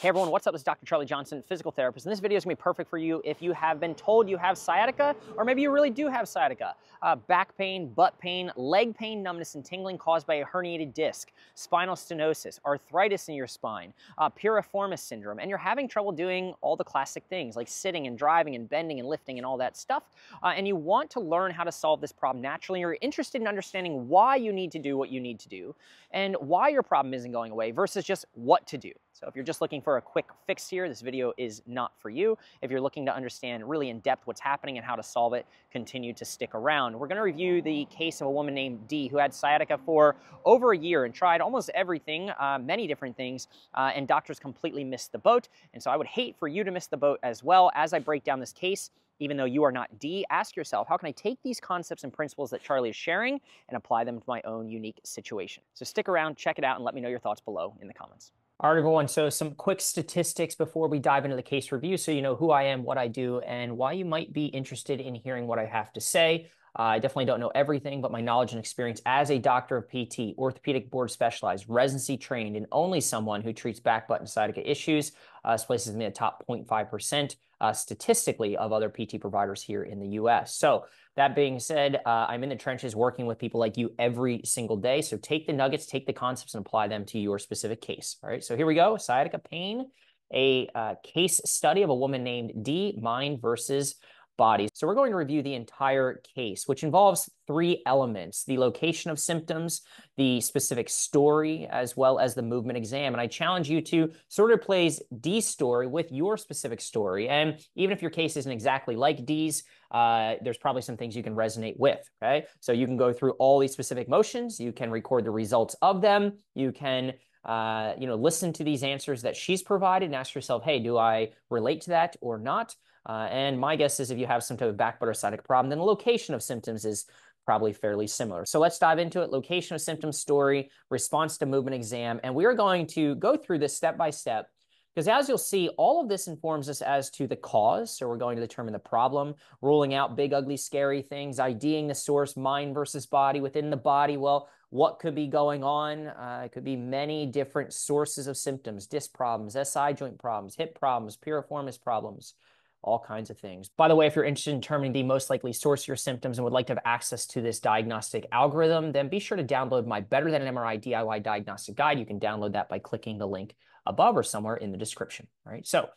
Hey everyone, what's up? This is Dr. Charlie Johnson, physical therapist, and this video is gonna be perfect for you if you have been told you have sciatica, or maybe you really do have sciatica. Uh, back pain, butt pain, leg pain, numbness, and tingling caused by a herniated disc, spinal stenosis, arthritis in your spine, uh, piriformis syndrome, and you're having trouble doing all the classic things like sitting and driving and bending and lifting and all that stuff, uh, and you want to learn how to solve this problem naturally, you're interested in understanding why you need to do what you need to do, and why your problem isn't going away versus just what to do. So if you're just looking for a quick fix here, this video is not for you. If you're looking to understand really in depth what's happening and how to solve it, continue to stick around. We're gonna review the case of a woman named Dee who had sciatica for over a year and tried almost everything, uh, many different things, uh, and doctors completely missed the boat. And so I would hate for you to miss the boat as well. As I break down this case, even though you are not Dee, ask yourself, how can I take these concepts and principles that Charlie is sharing and apply them to my own unique situation? So stick around, check it out, and let me know your thoughts below in the comments. Right, everyone. So some quick statistics before we dive into the case review so you know who I am, what I do, and why you might be interested in hearing what I have to say. Uh, I definitely don't know everything, but my knowledge and experience as a doctor of PT, orthopedic board specialized, residency trained, and only someone who treats back, butt, and sciatica issues uh, places me in the top 0.5% uh, statistically of other PT providers here in the US. So that being said, uh, I'm in the trenches working with people like you every single day. So take the nuggets, take the concepts, and apply them to your specific case. All right. So here we go. Sciatica pain, a uh, case study of a woman named D. mind versus So we're going to review the entire case, which involves three elements, the location of symptoms, the specific story, as well as the movement exam. And I challenge you to sort of place Dee's story with your specific story. And even if your case isn't exactly like D's, uh, there's probably some things you can resonate with, okay? So you can go through all these specific motions, you can record the results of them, you can uh, you know, listen to these answers that she's provided and ask yourself, hey, do I relate to that or not? Uh, and my guess is if you have some type of back butt sciatic problem, then the location of symptoms is probably fairly similar. So let's dive into it. Location of symptoms story, response to movement exam. And we are going to go through this step by step because as you'll see, all of this informs us as to the cause. So we're going to determine the problem, ruling out big, ugly, scary things, IDing the source, mind versus body. Within the body, well, what could be going on? Uh, it could be many different sources of symptoms, disc problems, SI joint problems, hip problems, piriformis problems, all kinds of things. By the way, if you're interested in determining the most likely source of your symptoms and would like to have access to this diagnostic algorithm, then be sure to download my Better Than an MRI DIY Diagnostic Guide. You can download that by clicking the link above or somewhere in the description. All right, so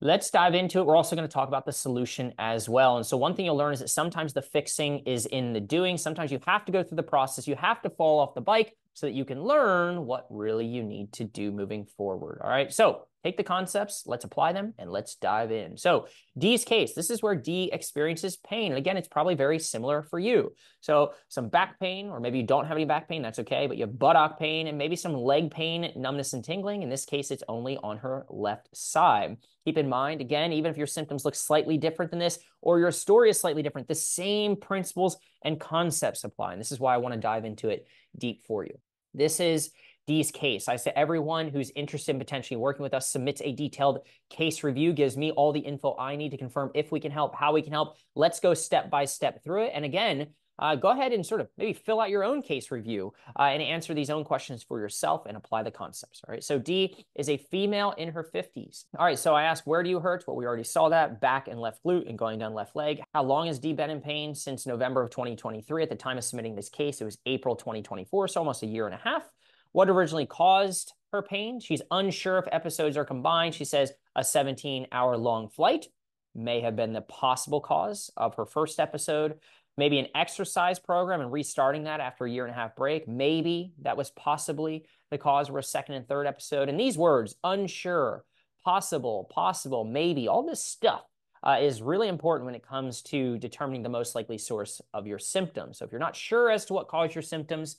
let's dive into it. We're also going to talk about the solution as well. And so one thing you'll learn is that sometimes the fixing is in the doing. Sometimes you have to go through the process. You have to fall off the bike so that you can learn what really you need to do moving forward. All right, so take the concepts, let's apply them, and let's dive in. So D's case, this is where D experiences pain. And again, it's probably very similar for you. So some back pain, or maybe you don't have any back pain, that's okay, but you have buttock pain and maybe some leg pain, numbness and tingling. In this case, it's only on her left side. Keep in mind, again, even if your symptoms look slightly different than this, or your story is slightly different, the same principles and concepts apply. And this is why I want to dive into it deep for you. This is Dee's case. I said everyone who's interested in potentially working with us submits a detailed case review, gives me all the info I need to confirm if we can help, how we can help. Let's go step by step through it. And again, uh, go ahead and sort of maybe fill out your own case review uh, and answer these own questions for yourself and apply the concepts. All right. So D is a female in her 50s. All right. So I asked, where do you hurt? Well, we already saw that back and left glute and going down left leg. How long has D been in pain? Since November of 2023. At the time of submitting this case, it was April 2024. So almost a year and a half. What originally caused her pain? She's unsure if episodes are combined. She says a 17 hour long flight may have been the possible cause of her first episode. Maybe an exercise program and restarting that after a year and a half break. Maybe that was possibly the cause for a second and third episode. And these words, unsure, possible, possible, maybe, all this stuff uh, is really important when it comes to determining the most likely source of your symptoms. So if you're not sure as to what caused your symptoms,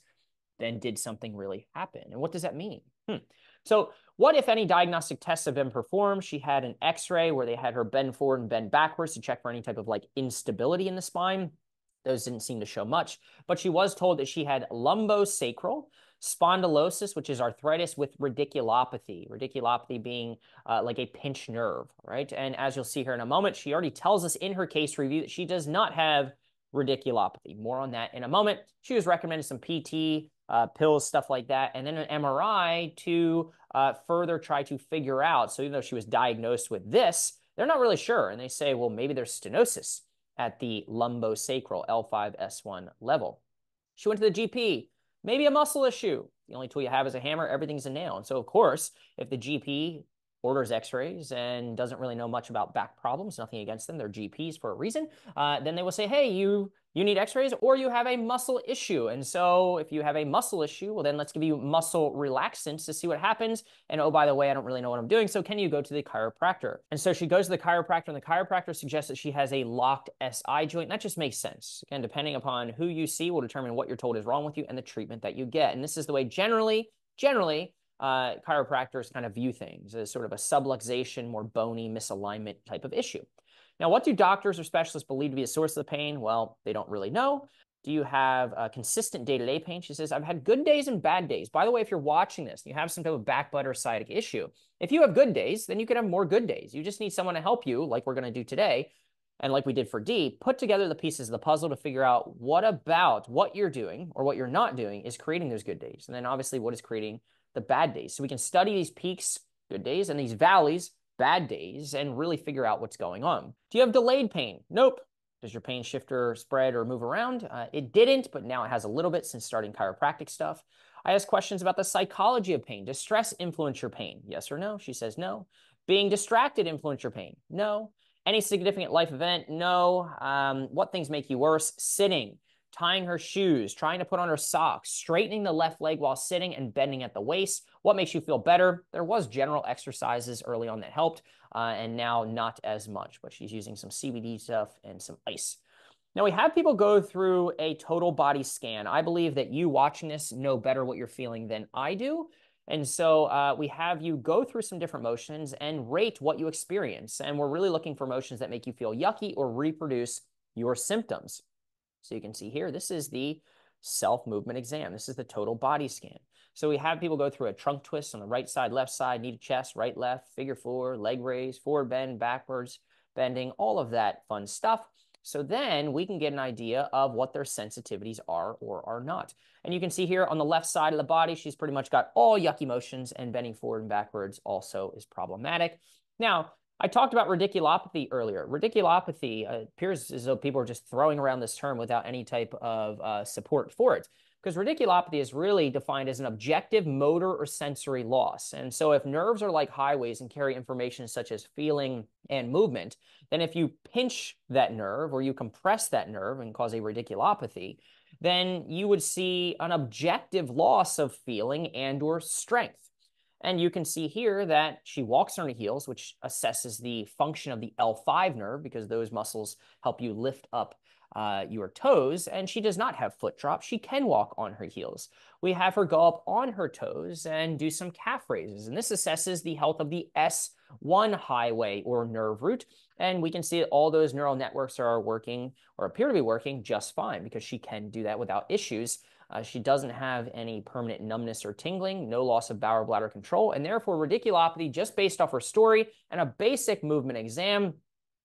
then did something really happen? And what does that mean? Hmm. So, what, if any, diagnostic tests have been performed? She had an x ray where they had her bend forward and bend backwards to check for any type of like instability in the spine. Those didn't seem to show much, but she was told that she had lumbosacral spondylosis, which is arthritis with radiculopathy. Radiculopathy being uh, like a pinched nerve, right? And as you'll see here in a moment, she already tells us in her case review that she does not have radiculopathy. More on that in a moment. She was recommended some PT uh, pills, stuff like that, and then an MRI to uh, further try to figure out. So even though she was diagnosed with this, they're not really sure. And they say, well, maybe there's stenosis at the lumbosacral L5S1 level. She went to the GP, maybe a muscle issue. The only tool you have is a hammer, everything's a nail. And so, of course, if the GP orders x-rays and doesn't really know much about back problems, nothing against them, they're GPs for a reason, uh, then they will say, hey, you you need x-rays or you have a muscle issue. And so if you have a muscle issue, well, then let's give you muscle relaxants to see what happens. And oh, by the way, I don't really know what I'm doing. So can you go to the chiropractor? And so she goes to the chiropractor and the chiropractor suggests that she has a locked SI joint. That just makes sense. Again, depending upon who you see will determine what you're told is wrong with you and the treatment that you get. And this is the way generally, generally, uh, chiropractors kind of view things as sort of a subluxation, more bony misalignment type of issue. Now, what do doctors or specialists believe to be a source of the pain? Well, they don't really know. Do you have a consistent day-to-day pain? She says, I've had good days and bad days. By the way, if you're watching this, you have some type of back butt or sciatic issue. If you have good days, then you can have more good days. You just need someone to help you, like we're going to do today, and like we did for D, put together the pieces of the puzzle to figure out what about what you're doing or what you're not doing is creating those good days. And then obviously what is creating the bad days. So we can study these peaks, good days, and these valleys, bad days and really figure out what's going on. Do you have delayed pain? Nope. Does your pain shifter spread or move around? Uh, it didn't, but now it has a little bit since starting chiropractic stuff. I ask questions about the psychology of pain. Does stress influence your pain? Yes or no? She says no. Being distracted influence your pain? No. Any significant life event? No. Um, what things make you worse? Sitting tying her shoes, trying to put on her socks, straightening the left leg while sitting and bending at the waist. What makes you feel better? There was general exercises early on that helped, uh, and now not as much, but she's using some CBD stuff and some ice. Now we have people go through a total body scan. I believe that you watching this know better what you're feeling than I do. And so uh, we have you go through some different motions and rate what you experience. And we're really looking for motions that make you feel yucky or reproduce your symptoms. So you can see here, this is the self-movement exam. This is the total body scan. So we have people go through a trunk twist on the right side, left side, knee to chest, right, left, figure four, leg raise, forward bend, backwards bending, all of that fun stuff. So then we can get an idea of what their sensitivities are or are not. And you can see here on the left side of the body, she's pretty much got all yucky motions and bending forward and backwards also is problematic. Now, I talked about radiculopathy earlier. Radiculopathy uh, appears as though people are just throwing around this term without any type of uh, support for it. Because radiculopathy is really defined as an objective motor or sensory loss. And so, if nerves are like highways and carry information such as feeling and movement, then if you pinch that nerve or you compress that nerve and cause a radiculopathy, then you would see an objective loss of feeling and or strength. And you can see here that she walks on her heels, which assesses the function of the L5 nerve because those muscles help you lift up uh, your toes. And she does not have foot drop. She can walk on her heels. We have her go up on her toes and do some calf raises. And this assesses the health of the S1 highway or nerve root. And we can see that all those neural networks are working or appear to be working just fine because she can do that without issues. Uh, she doesn't have any permanent numbness or tingling, no loss of bowel bladder control, and therefore radiculopathy, just based off her story and a basic movement exam,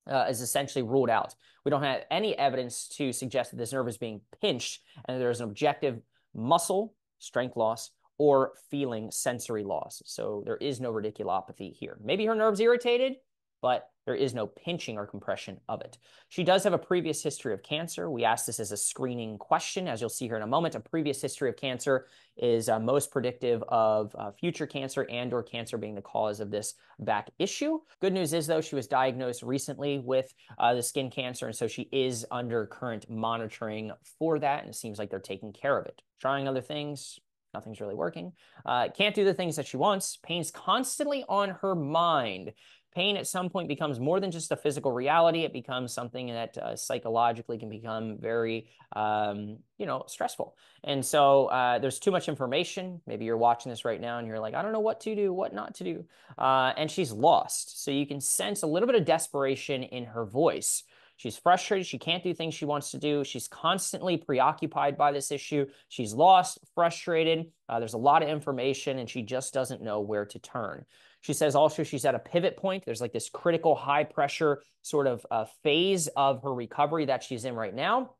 uh, is essentially ruled out. We don't have any evidence to suggest that this nerve is being pinched and there's an objective muscle strength loss or feeling sensory loss. So there is no radiculopathy here. Maybe her nerve's irritated, but there is no pinching or compression of it. She does have a previous history of cancer. We asked this as a screening question. As you'll see here in a moment, a previous history of cancer is uh, most predictive of uh, future cancer and or cancer being the cause of this back issue. Good news is, though, she was diagnosed recently with uh, the skin cancer, and so she is under current monitoring for that, and it seems like they're taking care of it. Trying other things, nothing's really working. Uh, can't do the things that she wants. Pain's constantly on her mind pain at some point becomes more than just a physical reality. It becomes something that uh, psychologically can become very, um, you know, stressful. And so uh, there's too much information. Maybe you're watching this right now and you're like, I don't know what to do, what not to do. Uh, and she's lost. So you can sense a little bit of desperation in her voice. She's frustrated. She can't do things she wants to do. She's constantly preoccupied by this issue. She's lost, frustrated. Uh, there's a lot of information, and she just doesn't know where to turn. She says also she's at a pivot point. There's like this critical high pressure sort of uh, phase of her recovery that she's in right now.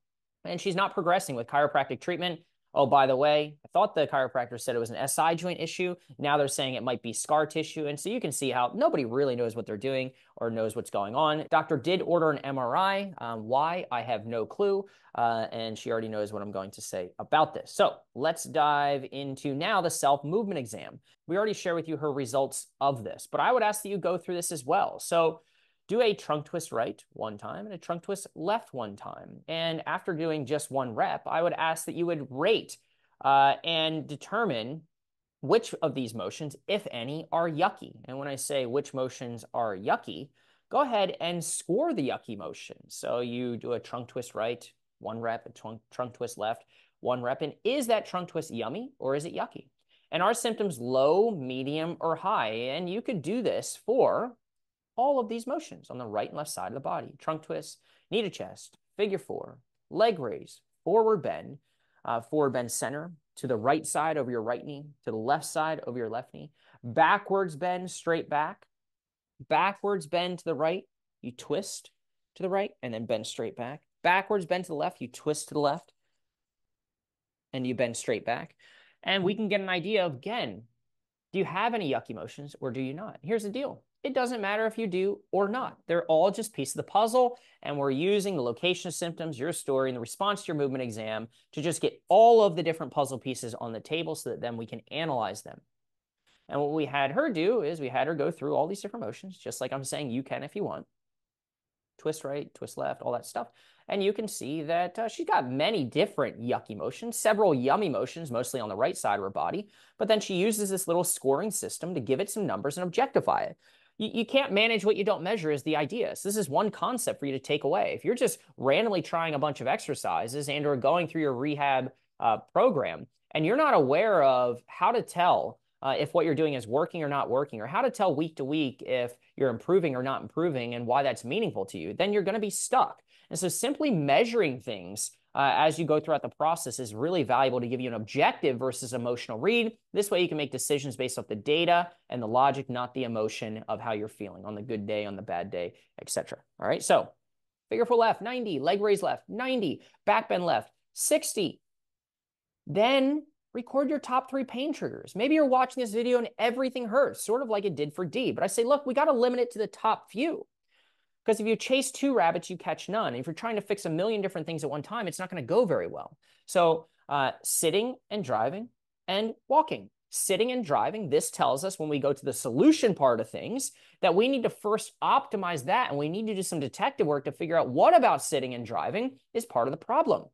And she's not progressing with chiropractic treatment. Oh, by the way, I thought the chiropractor said it was an SI joint issue. Now they're saying it might be scar tissue. And so you can see how nobody really knows what they're doing or knows what's going on. Doctor did order an MRI. Um, why? I have no clue. Uh, and she already knows what I'm going to say about this. So let's dive into now the self movement exam. We already shared with you her results of this, but I would ask that you go through this as well. So do a trunk twist right one time and a trunk twist left one time. And after doing just one rep, I would ask that you would rate uh, and determine which of these motions, if any, are yucky. And when I say which motions are yucky, go ahead and score the yucky motion. So you do a trunk twist right, one rep, a trunk, trunk twist left, one rep. And is that trunk twist yummy or is it yucky? And are symptoms low, medium, or high? And you could do this for all of these motions on the right and left side of the body. Trunk twist, knee to chest, figure four, leg raise, forward bend, uh, forward bend center, to the right side over your right knee, to the left side over your left knee, backwards bend straight back, backwards bend to the right, you twist to the right and then bend straight back, backwards bend to the left, you twist to the left and you bend straight back. And we can get an idea of, again, do you have any yucky motions or do you not? Here's the deal it doesn't matter if you do or not. They're all just piece of the puzzle, and we're using the location of symptoms, your story, and the response to your movement exam to just get all of the different puzzle pieces on the table so that then we can analyze them. And what we had her do is we had her go through all these different motions, just like I'm saying you can if you want. Twist right, twist left, all that stuff. And you can see that uh, she's got many different yucky motions, several yummy motions, mostly on the right side of her body. But then she uses this little scoring system to give it some numbers and objectify it you, you can't manage what you don't measure is the idea. So this is one concept for you to take away. If you're just randomly trying a bunch of exercises and or going through your rehab uh, program and you're not aware of how to tell uh, if what you're doing is working or not working, or how to tell week to week if you're improving or not improving and why that's meaningful to you, then you're going to be stuck. And so simply measuring things uh, as you go throughout the process is really valuable to give you an objective versus emotional read. This way you can make decisions based off the data and the logic, not the emotion of how you're feeling on the good day, on the bad day, etc. All right, so figure four left, 90, leg raise left, 90, back bend left, 60. Then record your top three pain triggers. Maybe you're watching this video and everything hurts, sort of like it did for D, but I say, look, we got to limit it to the top few. Because if you chase two rabbits, you catch none. If you're trying to fix a million different things at one time, it's not going to go very well. So uh, sitting and driving and walking. Sitting and driving, this tells us when we go to the solution part of things that we need to first optimize that and we need to do some detective work to figure out what about sitting and driving is part of the problem.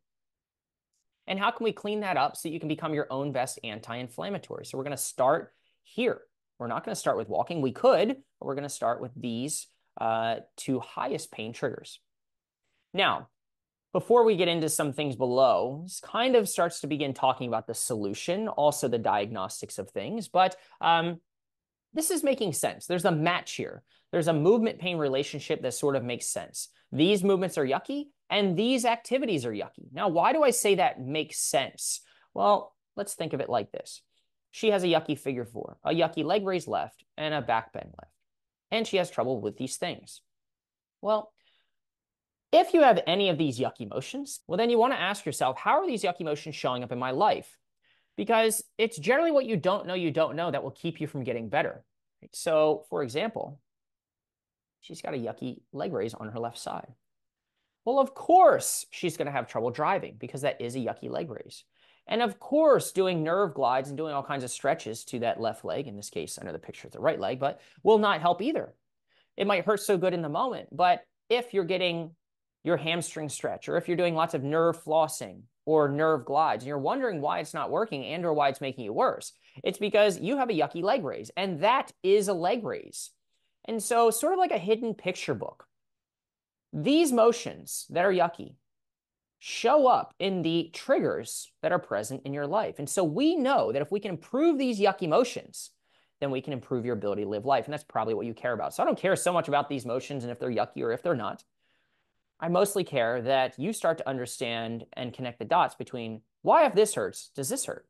And how can we clean that up so you can become your own best anti-inflammatory? So we're going to start here. We're not going to start with walking. We could, but we're going to start with these uh, to highest pain triggers. Now, before we get into some things below, this kind of starts to begin talking about the solution, also the diagnostics of things, but um, this is making sense. There's a match here. There's a movement pain relationship that sort of makes sense. These movements are yucky and these activities are yucky. Now, why do I say that makes sense? Well, let's think of it like this. She has a yucky figure four, a yucky leg raise left, and a back bend left and she has trouble with these things. Well, if you have any of these yuck emotions, well, then you want to ask yourself, how are these yuck emotions showing up in my life? Because it's generally what you don't know you don't know that will keep you from getting better. So, for example, she's got a yucky leg raise on her left side. Well, of course, she's going to have trouble driving because that is a yucky leg raise. And of course, doing nerve glides and doing all kinds of stretches to that left leg, in this case, under the picture of the right leg, but will not help either. It might hurt so good in the moment, but if you're getting your hamstring stretch, or if you're doing lots of nerve flossing or nerve glides, and you're wondering why it's not working and or why it's making you worse, it's because you have a yucky leg raise, and that is a leg raise. And so sort of like a hidden picture book. These motions that are yucky show up in the triggers that are present in your life. And so we know that if we can improve these yuck emotions, then we can improve your ability to live life. And that's probably what you care about. So I don't care so much about these emotions and if they're yucky or if they're not. I mostly care that you start to understand and connect the dots between why, if this hurts, does this hurt?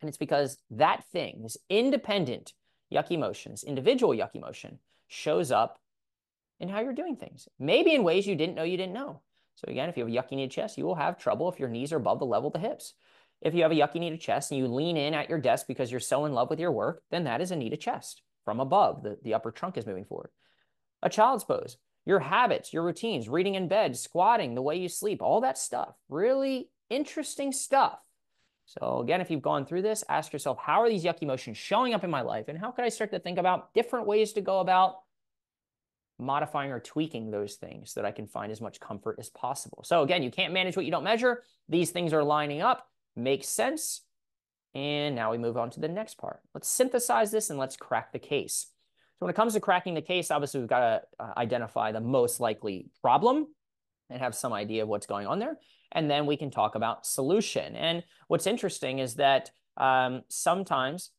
And it's because that thing, this independent yucky emotion, individual yucky emotion, shows up in how you're doing things. Maybe in ways you didn't know you didn't know. So again, if you have a yucky knee chest, you will have trouble if your knees are above the level of the hips. if you have a yucky knee to chest and you lean in at your desk because you're so in love with your work, then that is a knee to chest from above. The, the upper trunk is moving forward. A child's pose, your habits, your routines, reading in bed, squatting, the way you sleep, all that stuff. Really interesting stuff. So again, if you've gone through this, ask yourself, how are these yucky motions showing up in my life? And how could I start to think about different ways to go about modifying or tweaking those things so that I can find as much comfort as possible. So again, you can't manage what you don't measure. These things are lining up, makes sense. And now we move on to the next part. Let's synthesize this and let's crack the case. So when it comes to cracking the case, obviously we've got to uh, identify the most likely problem and have some idea of what's going on there. And then we can talk about solution. And what's interesting is that um, sometimes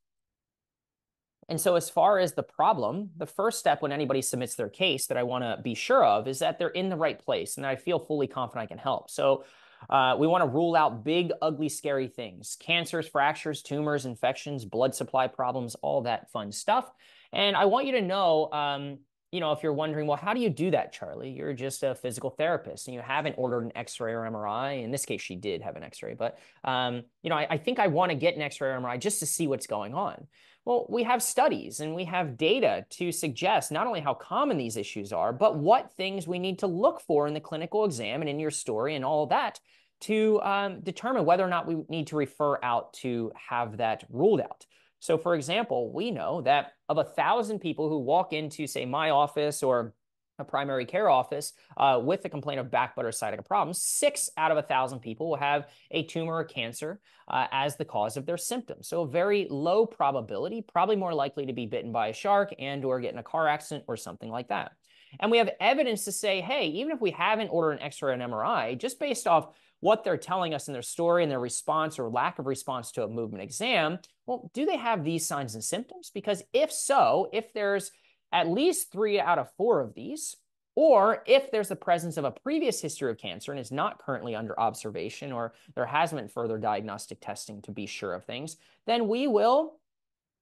and so, as far as the problem, the first step when anybody submits their case that I want to be sure of is that they're in the right place and I feel fully confident I can help. So, uh, we want to rule out big, ugly, scary things cancers, fractures, tumors, infections, blood supply problems, all that fun stuff. And I want you to know, um, you know, if you're wondering, well, how do you do that, Charlie? You're just a physical therapist and you haven't ordered an x ray or MRI. In this case, she did have an x ray, but, um, you know, I, I think I want to get an x ray or MRI just to see what's going on. Well, we have studies and we have data to suggest not only how common these issues are, but what things we need to look for in the clinical exam and in your story and all that to um, determine whether or not we need to refer out to have that ruled out. So, for example, we know that of a thousand people who walk into, say, my office or a primary care office uh, with a complaint of back butt or sciatica problems, six out of a thousand people will have a tumor or cancer uh, as the cause of their symptoms. So a very low probability, probably more likely to be bitten by a shark and or get in a car accident or something like that. And we have evidence to say, hey, even if we haven't ordered an X-ray or an MRI, just based off what they're telling us in their story and their response or lack of response to a movement exam, well, do they have these signs and symptoms? Because if so, if there's at least three out of four of these, or if there's the presence of a previous history of cancer and is not currently under observation, or there hasn't been further diagnostic testing to be sure of things, then we will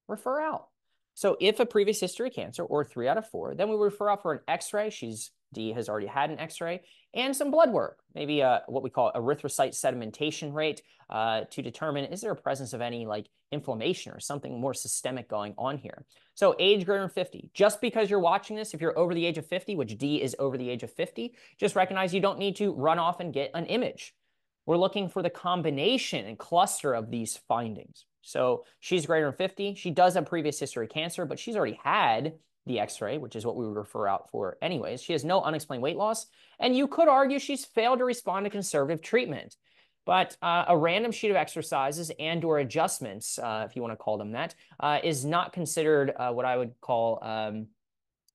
refer out. So if a previous history of cancer or three out of four, then we refer out for an x-ray. She's D has already had an x-ray and some blood work, maybe a, what we call erythrocyte sedimentation rate uh, to determine is there a presence of any like inflammation or something more systemic going on here. So age greater than 50, just because you're watching this, if you're over the age of 50, which D is over the age of 50, just recognize you don't need to run off and get an image. We're looking for the combination and cluster of these findings. So she's greater than 50. She does have previous history of cancer, but she's already had the x-ray, which is what we would refer out for anyways. She has no unexplained weight loss, and you could argue she's failed to respond to conservative treatment. But uh, a random sheet of exercises and or adjustments, uh, if you want to call them that, uh, is not considered uh, what I would call um,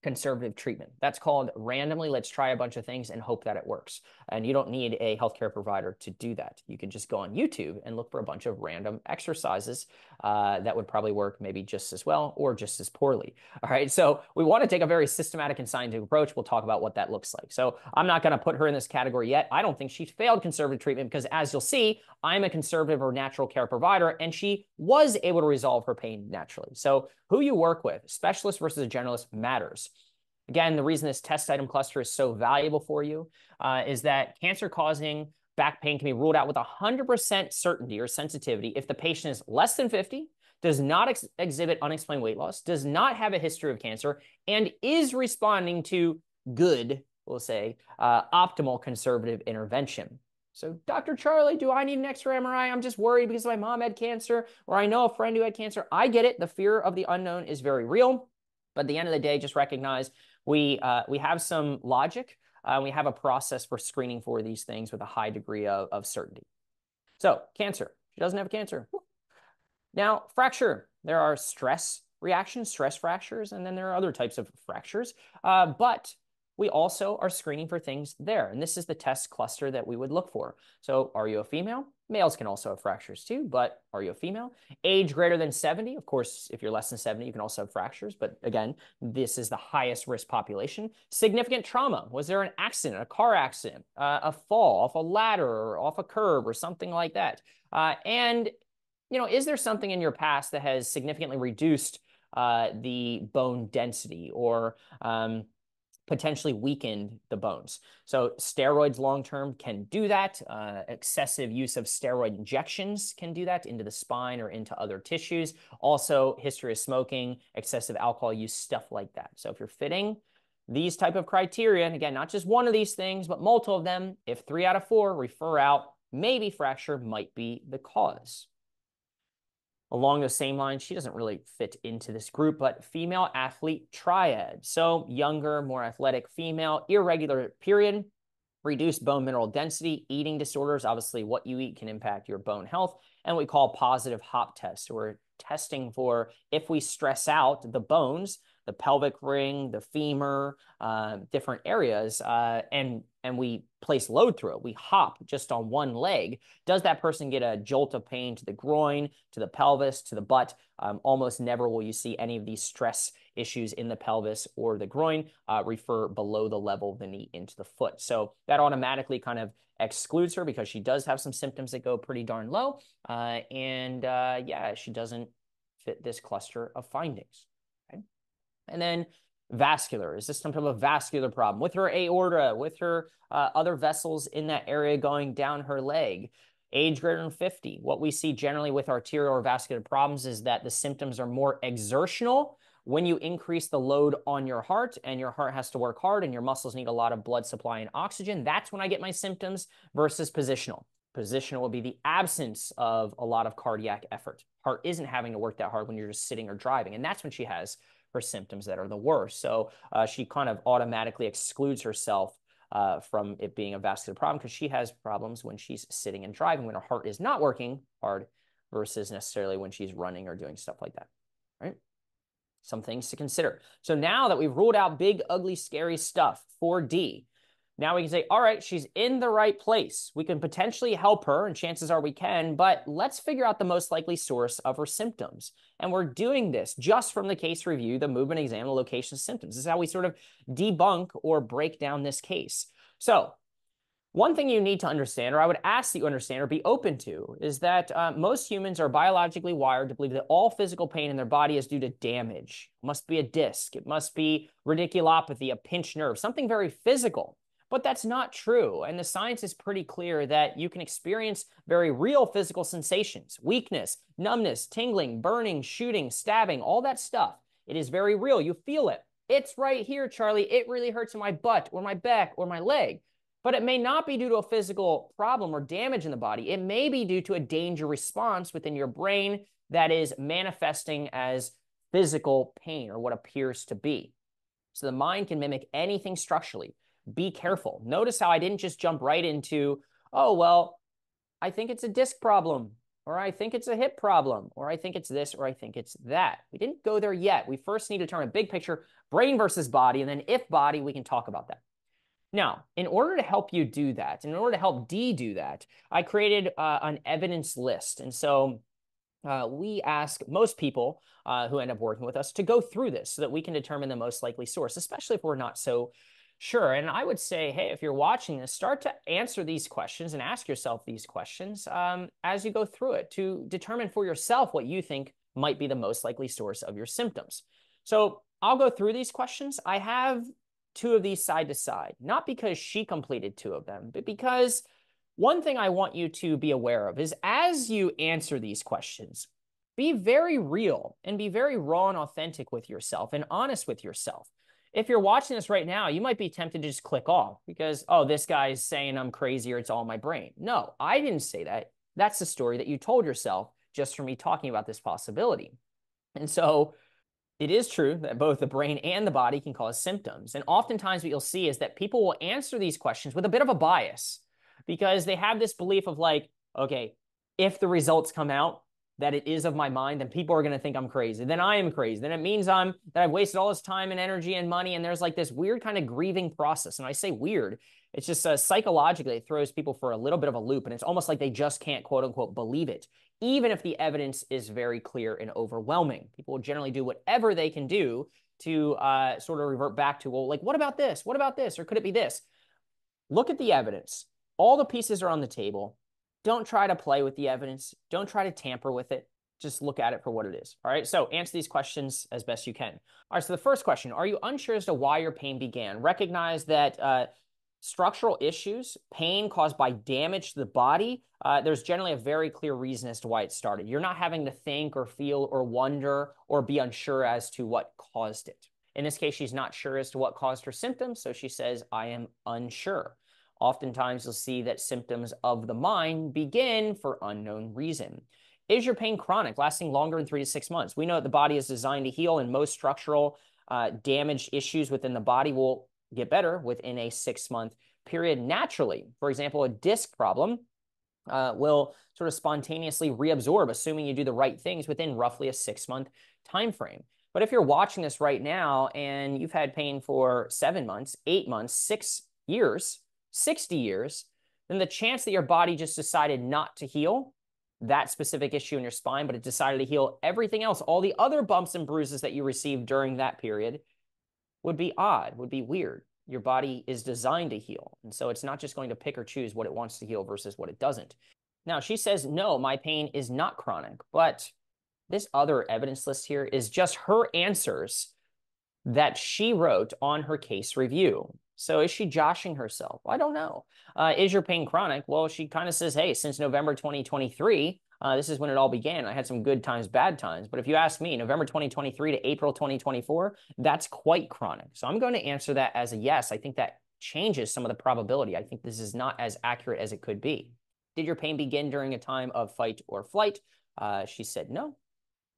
conservative treatment. That's called randomly, let's try a bunch of things and hope that it works. And you don't need a healthcare provider to do that. You can just go on YouTube and look for a bunch of random exercises uh, that would probably work maybe just as well or just as poorly. All right. So we want to take a very systematic and scientific approach. We'll talk about what that looks like. So I'm not going to put her in this category yet. I don't think she failed conservative treatment because as you'll see, I'm a conservative or natural care provider and she was able to resolve her pain naturally. So who you work with, specialist versus a generalist matters. Again, the reason this test item cluster is so valuable for you uh, is that cancer causing back pain can be ruled out with 100% certainty or sensitivity if the patient is less than 50, does not ex exhibit unexplained weight loss, does not have a history of cancer, and is responding to good, we'll say, uh, optimal conservative intervention. So, Dr. Charlie, do I need an X-ray MRI? I'm just worried because my mom had cancer, or I know a friend who had cancer. I get it. The fear of the unknown is very real. But at the end of the day, just recognize we, uh, we have some logic. Uh, we have a process for screening for these things with a high degree of, of certainty. So cancer, she doesn't have cancer. Now, fracture, there are stress reactions, stress fractures, and then there are other types of fractures. Uh, but we also are screening for things there. And this is the test cluster that we would look for. So are you a female? Males can also have fractures too, but are you a female? Age greater than 70. Of course, if you're less than 70, you can also have fractures. But again, this is the highest risk population. Significant trauma. Was there an accident, a car accident, uh, a fall off a ladder or off a curb or something like that? Uh, and, you know, is there something in your past that has significantly reduced uh, the bone density or, um, potentially weakened the bones. So steroids long term can do that. Uh, excessive use of steroid injections can do that into the spine or into other tissues. Also, history of smoking, excessive alcohol use, stuff like that. So if you're fitting these type of criteria, and again, not just one of these things, but multiple of them, if three out of four refer out, maybe fracture might be the cause. Along the same lines, she doesn't really fit into this group, but female athlete triad. So younger, more athletic female, irregular period, reduced bone mineral density, eating disorders. Obviously, what you eat can impact your bone health. And we call positive hop tests. So we're testing for if we stress out the bones, the pelvic ring, the femur, uh, different areas, uh, and and we place load through it. We hop just on one leg. Does that person get a jolt of pain to the groin, to the pelvis, to the butt? Um, almost never will you see any of these stress issues in the pelvis or the groin uh, refer below the level of the knee into the foot. So that automatically kind of excludes her because she does have some symptoms that go pretty darn low. Uh, and uh, yeah, she doesn't fit this cluster of findings. And then vascular. Is this some type of vascular problem with her aorta, with her uh, other vessels in that area going down her leg? Age greater than 50. What we see generally with arterial or vascular problems is that the symptoms are more exertional when you increase the load on your heart and your heart has to work hard and your muscles need a lot of blood supply and oxygen. That's when I get my symptoms versus positional. Positional will be the absence of a lot of cardiac effort. Heart isn't having to work that hard when you're just sitting or driving. And that's when she has her symptoms that are the worst. So uh, she kind of automatically excludes herself uh, from it being a vascular problem because she has problems when she's sitting and driving when her heart is not working hard versus necessarily when she's running or doing stuff like that, right? Some things to consider. So now that we've ruled out big, ugly, scary stuff, 4D, now we can say, all right, she's in the right place. We can potentially help her, and chances are we can, but let's figure out the most likely source of her symptoms. And we're doing this just from the case review, the movement exam, the location of symptoms. This is how we sort of debunk or break down this case. So, one thing you need to understand, or I would ask that you understand or be open to, is that uh, most humans are biologically wired to believe that all physical pain in their body is due to damage. It must be a disc, it must be radiculopathy, a pinched nerve, something very physical. But that's not true. And the science is pretty clear that you can experience very real physical sensations, weakness, numbness, tingling, burning, shooting, stabbing, all that stuff. It is very real. You feel it. It's right here, Charlie. It really hurts in my butt or my back or my leg. But it may not be due to a physical problem or damage in the body. It may be due to a danger response within your brain that is manifesting as physical pain or what appears to be. So the mind can mimic anything structurally be careful. Notice how I didn't just jump right into, oh, well, I think it's a disc problem, or I think it's a hip problem, or I think it's this, or I think it's that. We didn't go there yet. We first need to turn a big picture, brain versus body, and then if body, we can talk about that. Now, in order to help you do that, in order to help D do that, I created uh, an evidence list. And so uh, we ask most people uh, who end up working with us to go through this so that we can determine the most likely source, especially if we're not so Sure. And I would say, hey, if you're watching this, start to answer these questions and ask yourself these questions um, as you go through it to determine for yourself what you think might be the most likely source of your symptoms. So I'll go through these questions. I have two of these side to side, not because she completed two of them, but because one thing I want you to be aware of is as you answer these questions, be very real and be very raw and authentic with yourself and honest with yourself if you're watching this right now, you might be tempted to just click off because, oh, this guy's saying I'm crazy or it's all my brain. No, I didn't say that. That's the story that you told yourself just from me talking about this possibility. And so it is true that both the brain and the body can cause symptoms. And oftentimes, what you'll see is that people will answer these questions with a bit of a bias because they have this belief of like, okay, if the results come out, that it is of my mind, then people are going to think I'm crazy. Then I am crazy. Then it means I'm that I've wasted all this time and energy and money. And there's like this weird kind of grieving process. And I say weird, it's just uh, psychologically it throws people for a little bit of a loop, and it's almost like they just can't quote unquote believe it, even if the evidence is very clear and overwhelming. People will generally do whatever they can do to uh, sort of revert back to, well, like what about this? What about this? Or could it be this? Look at the evidence. All the pieces are on the table. Don't try to play with the evidence. Don't try to tamper with it. just look at it for what it is. All right. So answer these questions as best you can. All right. So the first question Are you unsure as to why your pain began? Recognize that uh, structural issues, pain caused by damage to the body, uh, there's generally a very clear reason as to why it started. You're not having to think or feel or wonder or be unsure as to what caused it. In this case, she's not sure as to what caused her symptoms, so she says, I am unsure. Oftentimes, you'll see that symptoms of the mind begin for unknown reason. Is your pain chronic, lasting longer than three to six months? We know that the body is designed to heal, and most structural uh, issues within the body will get better within a six month period naturally. For example, a disc problem uh, will sort of spontaneously reabsorb, assuming you do the right things within roughly a six month time frame. But if you're watching this right now and you've had pain for seven months, eight months, six years, 60 years, then the chance that your body just decided not to heal that specific issue in your spine, but it decided to heal everything else, all the other bumps and bruises that you received during that period, would be odd, would be weird. Your body is designed to heal. And so it's not just going to pick or choose what it wants to heal versus what it doesn't. Now, she says, no, my pain is not chronic, but this other evidence list here is just her answers that she wrote on her case review. So is she joshing herself? I don't know. Uh, is your pain chronic? Well, she kind of says, hey, since November 2023, uh, this is when it all began. I had some good times, bad times. But if you ask me, November 2023 to April 2024, that's quite chronic. So I'm going to answer that as a yes. I think that changes some of the probability. I think this is not as accurate as it could be. Did your pain begin during a time of fight or flight? Uh, she said no.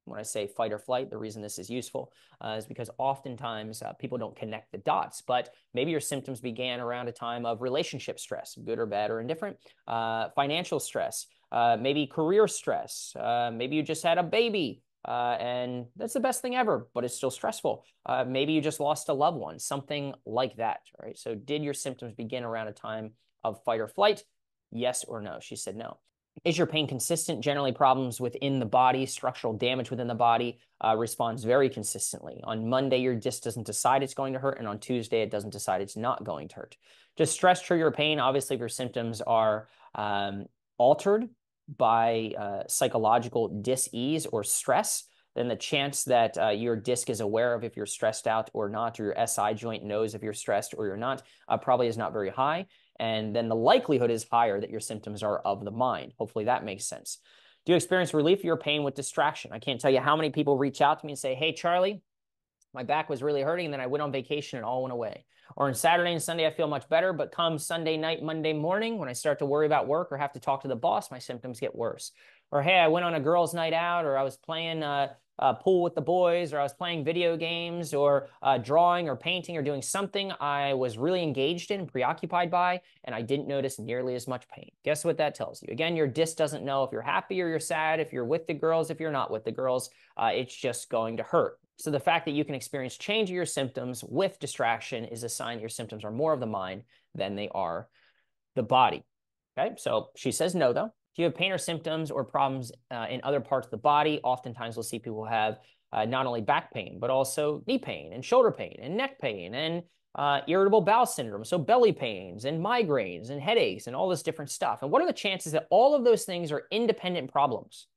When I say fight or flight, the reason this is useful uh, is because oftentimes uh, people don't connect the dots, but maybe your symptoms began around a time of relationship stress, good or bad or indifferent, uh, financial stress, uh, maybe career stress, uh, maybe you just had a baby. Uh, and that's the best thing ever, but it's still stressful. maybe you just lost a loved one, something like that, right? So, did your symptoms begin around a time of fight or flight? Yes or no? She said no. Is your pain consistent? Generally, problems within the body, structural damage within the body uh, responds very consistently. On Monday, your disc doesn't decide it's going to hurt, and on Tuesday, it doesn't decide it's not going to hurt. Does stress trigger pain? Obviously, if your symptoms are um, altered by uh, psychological dis-ease or stress, then the chance that uh, your disc is aware of if you're stressed out or not, or your SI joint knows if you're stressed or you're not, uh, probably is not very high and then the likelihood is higher that your symptoms are of the mind. Hopefully that makes sense. Do you experience relief of your pain with distraction? I can't tell you how many people reach out to me and say, Hey, Charlie, my back was really hurting. And then I went on vacation and all went away. Or on Saturday and Sunday, I feel much better. But come Sunday night, Monday morning, when I start to worry about work or have to talk to the boss, my symptoms get worse. Or, hey, I went on a girls' night out or I was playing uh, uh, pool with the boys, or I was playing video games, or uh, drawing, or painting, or doing something I was really engaged in, preoccupied by, and I didn't notice nearly as much pain. Guess what that tells you? Again, your disc doesn't know if you're happy or you're sad, if you're with the girls, if you're not with the girls. Uh, it's just going to hurt. So the fact that you can experience change of your symptoms with distraction is a sign your symptoms are more of the mind than they are the body. Okay, so she says no, though. You have pain or symptoms or problems uh, in other parts of the body, oftentimes we'll see people have uh, not only back pain, but also knee pain and shoulder pain and neck pain and uh, irritable bowel syndrome, so belly pains and migraines and headaches and all this different stuff. And what are the chances that all of those things are independent problems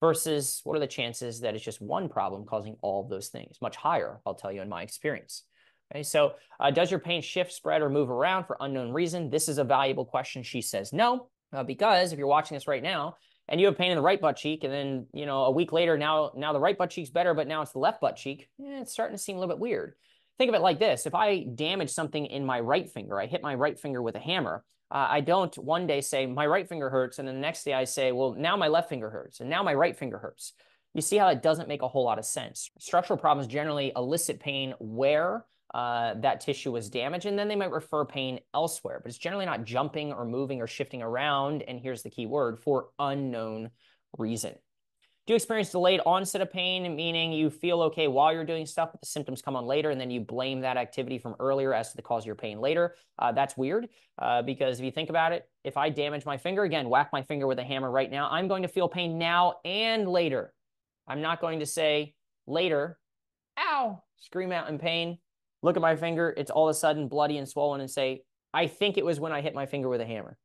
versus what are the chances that it's just one problem causing all of those things? Much higher, I'll tell you in my experience. Okay, so uh, does your pain shift, spread, or move around for unknown reason? This is a valuable question. She says no. Uh, because if you're watching this right now and you have pain in the right butt cheek, and then you know a week later now now the right butt cheek's better, but now it's the left butt cheek, eh, it's starting to seem a little bit weird. Think of it like this: if I damage something in my right finger, I hit my right finger with a hammer. Uh, I don't one day say my right finger hurts, and then the next day I say, well, now my left finger hurts, and now my right finger hurts. You see how it doesn't make a whole lot of sense. Structural problems generally elicit pain where uh, that tissue was damaged, and then they might refer pain elsewhere. But it's generally not jumping or moving or shifting around, and here's the key word, for unknown reason. Do you experience delayed onset of pain, meaning you feel okay while you're doing stuff, but the symptoms come on later, and then you blame that activity from earlier as to the cause of your pain later? Uh, that's weird uh, because if you think about it, if I damage my finger, again, whack my finger with a hammer right now, I'm going to feel pain now and later. I'm not going to say later, ow, scream out in pain, look at my finger, it's all of a sudden bloody and swollen, and say, I think it was when I hit my finger with a hammer.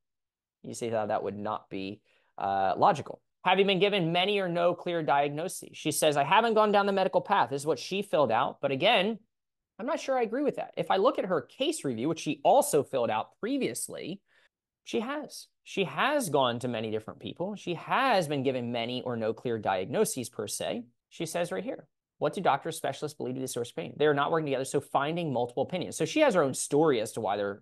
You see how that would not be uh, logical. Have you been given many or no clear diagnoses? She says, I haven't gone down the medical path. This is what she filled out. But again, I'm not sure I agree with that. If I look at her case review, which she also filled out previously, she has. She has gone to many different people. She has been given many or no clear diagnoses per se. She says right here, what do doctors, specialists believe to be the source of pain? They're not working together. So finding multiple opinions. So she has her own story as to why they're,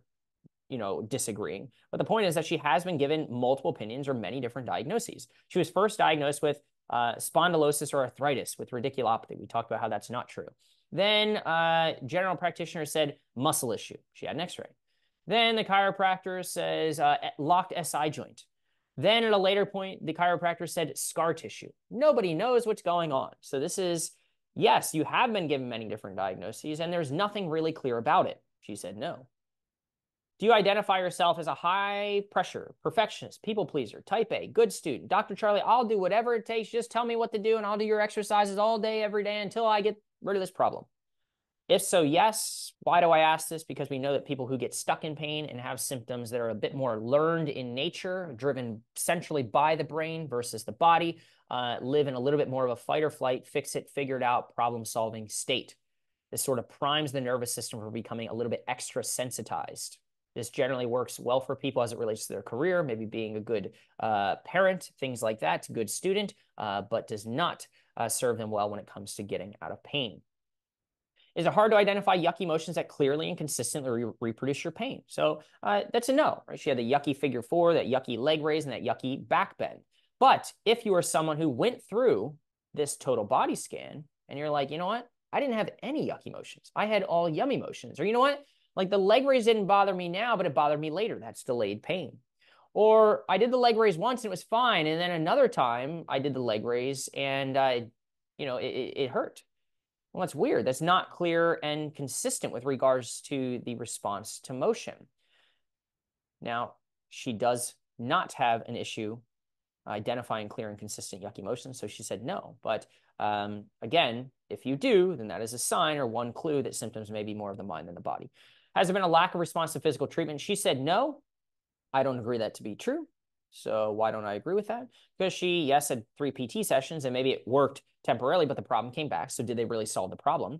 you know, disagreeing. But the point is that she has been given multiple opinions or many different diagnoses. She was first diagnosed with uh, spondylosis or arthritis with radiculopathy. We talked about how that's not true. Then uh, general practitioner said muscle issue. She had an x-ray. Then the chiropractor says uh, locked SI joint. Then at a later point, the chiropractor said scar tissue. Nobody knows what's going on. So this is, yes, you have been given many different diagnoses and there's nothing really clear about it. She said no. Do you identify yourself as a high pressure, perfectionist, people pleaser, type A, good student? Dr. Charlie, I'll do whatever it takes. Just tell me what to do and I'll do your exercises all day, every day until I get rid of this problem. If so, yes. Why do I ask this? Because we know that people who get stuck in pain and have symptoms that are a bit more learned in nature, driven centrally by the brain versus the body, uh, live in a little bit more of a fight or flight, fix it, figured out, problem solving state. This sort of primes the nervous system for becoming a little bit extra sensitized. This generally works well for people as it relates to their career, maybe being a good uh, parent, things like that, good student, uh, but does not uh, serve them well when it comes to getting out of pain. Is it hard to identify yucky emotions that clearly and consistently re reproduce your pain? So uh, that's a no. Right? She had the yucky figure four, that yucky leg raise, and that yucky back bend. But if you are someone who went through this total body scan and you're like, you know what? I didn't have any yucky emotions. I had all yum emotions. Or you know what? Like the leg raise didn't bother me now, but it bothered me later. That's delayed pain. Or I did the leg raise once and it was fine. And then another time I did the leg raise and, uh, you know, it, it hurt. Well, that's weird. That's not clear and consistent with regards to the response to motion. Now, she does not have an issue identifying clear and consistent yucky motion, so she said no. But um, again, if you do, then that is a sign or one clue that symptoms may be more of the mind than the body. Has there been a lack of response to physical treatment? She said no. I don't agree that to be true. So why don't I agree with that? Because she, yes, had three PT sessions and maybe it worked temporarily, but the problem came back. So did they really solve the problem?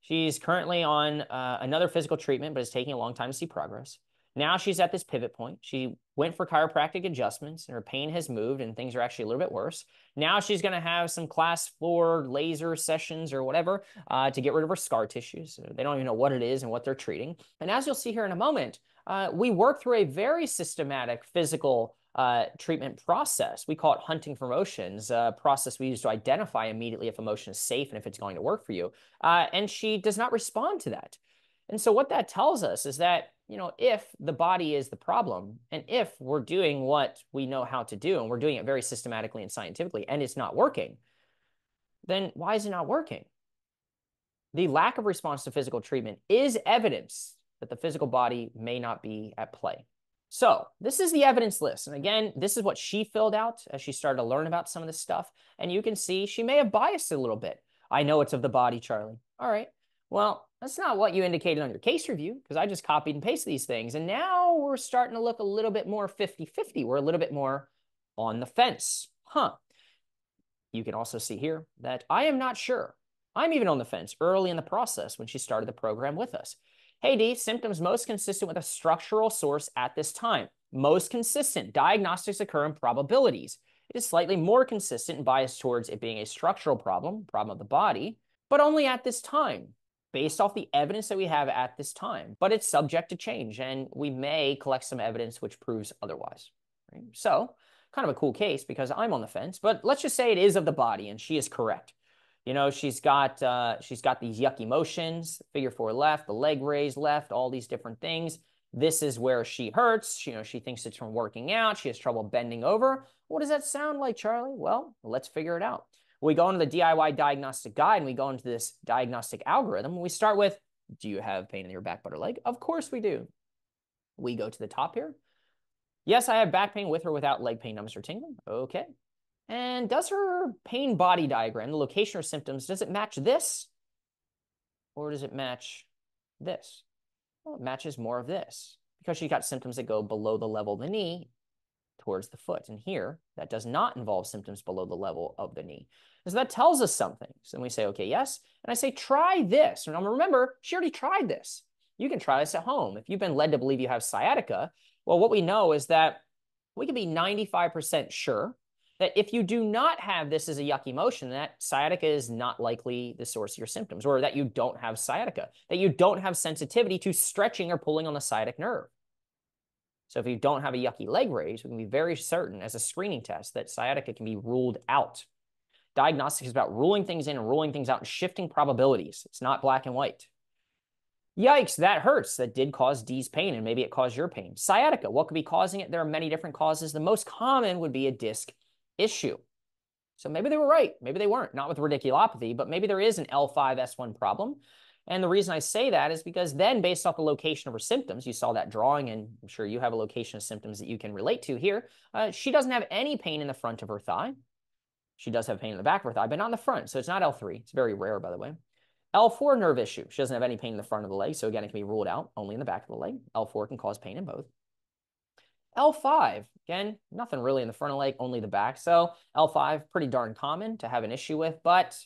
She's currently on uh, another physical treatment, but it's taking a long time to see progress. Now she's at this pivot point. She went for chiropractic adjustments and her pain has moved and things are actually a little bit worse. Now she's going to have some class four laser sessions or whatever uh, to get rid of her scar tissues. They don't even know what it is and what they're treating. And as you'll see here in a moment, uh, we work through a very systematic physical uh, treatment process. We call it hunting for motions, a process we use to identify immediately if emotion is safe and if it's going to work for you. Uh, and she does not respond to that. And so what that tells us is that, you know, if the body is the problem and if we're doing what we know how to do and we're doing it very systematically and scientifically and it's not working, then why is it not working? The lack of response to physical treatment is evidence that the physical body may not be at play. So this is the evidence list. And again, this is what she filled out as she started to learn about some of this stuff. And you can see she may have biased it a little bit. I know it's of the body, Charlie. All right. Well, that's not what you indicated on your case review because I just copied and pasted these things. And now we're starting to look a little bit more 50-50. We're a little bit more on the fence. Huh. You can also see here that I am not sure. I'm even on the fence early in the process when she started the program with us. Hey D, symptoms most consistent with a structural source at this time. Most consistent. Diagnostics occur in probabilities. It is slightly more consistent and biased towards it being a structural problem, problem of the body, but only at this time, based off the evidence that we have at this time. But it's subject to change, and we may collect some evidence which proves otherwise. Right? So, kind of a cool case because I'm on the fence, but let's just say it is of the body and she is correct. You know, she's got uh, she's got these yucky motions, figure four left, the leg raise left, all these different things. This is where she hurts. She, you know, she thinks it's from working out. She has trouble bending over. What does that sound like, Charlie? Well, let's figure it out. We go into the DIY diagnostic guide and we go into this diagnostic algorithm. We start with, do you have pain in your back, butt, or leg? Of course we do. We go to the top here. Yes, I have back pain with or without leg pain, numbness, or tingling. Okay. And does her pain body diagram, the location or symptoms, does it match this? Or does it match this? Well, it matches more of this because she's got symptoms that go below the level of the knee towards the foot. And here, that does not involve symptoms below the level of the knee. And so that tells us something. So then we say, okay, yes. And I say, try this. And remember, she already tried this. You can try this at home. If you've been led to believe you have sciatica, well, what we know is that we can be 95% sure that if you do not have this as a yucky motion, that sciatica is not likely the source of your symptoms, or that you don't have sciatica, that you don't have sensitivity to stretching or pulling on the sciatic nerve. So if you don't have a yucky leg raise, we can be very certain as a screening test that sciatica can be ruled out. Diagnostics is about ruling things in and ruling things out and shifting probabilities. It's not black and white. Yikes, that hurts. That did cause Dee's pain, and maybe it caused your pain. Sciatica, what could be causing it? There are many different causes. The most common would be a disc issue. So maybe they were right. Maybe they weren't, not with radiculopathy, but maybe there is an L5S1 problem. And the reason I say that is because then, based off the location of her symptoms, you saw that drawing, and I'm sure you have a location of symptoms that you can relate to here. Uh, she doesn't have any pain in the front of her thigh. She does have pain in the back of her thigh, but not in the front. So it's not L3. It's very rare, by the way. L4 nerve issue. She doesn't have any pain in the front of the leg. So again, it can be ruled out only in the back of the leg. L4 can cause pain in both. L5, again, nothing really in the front of the leg, only the back. So L5, pretty darn common to have an issue with, but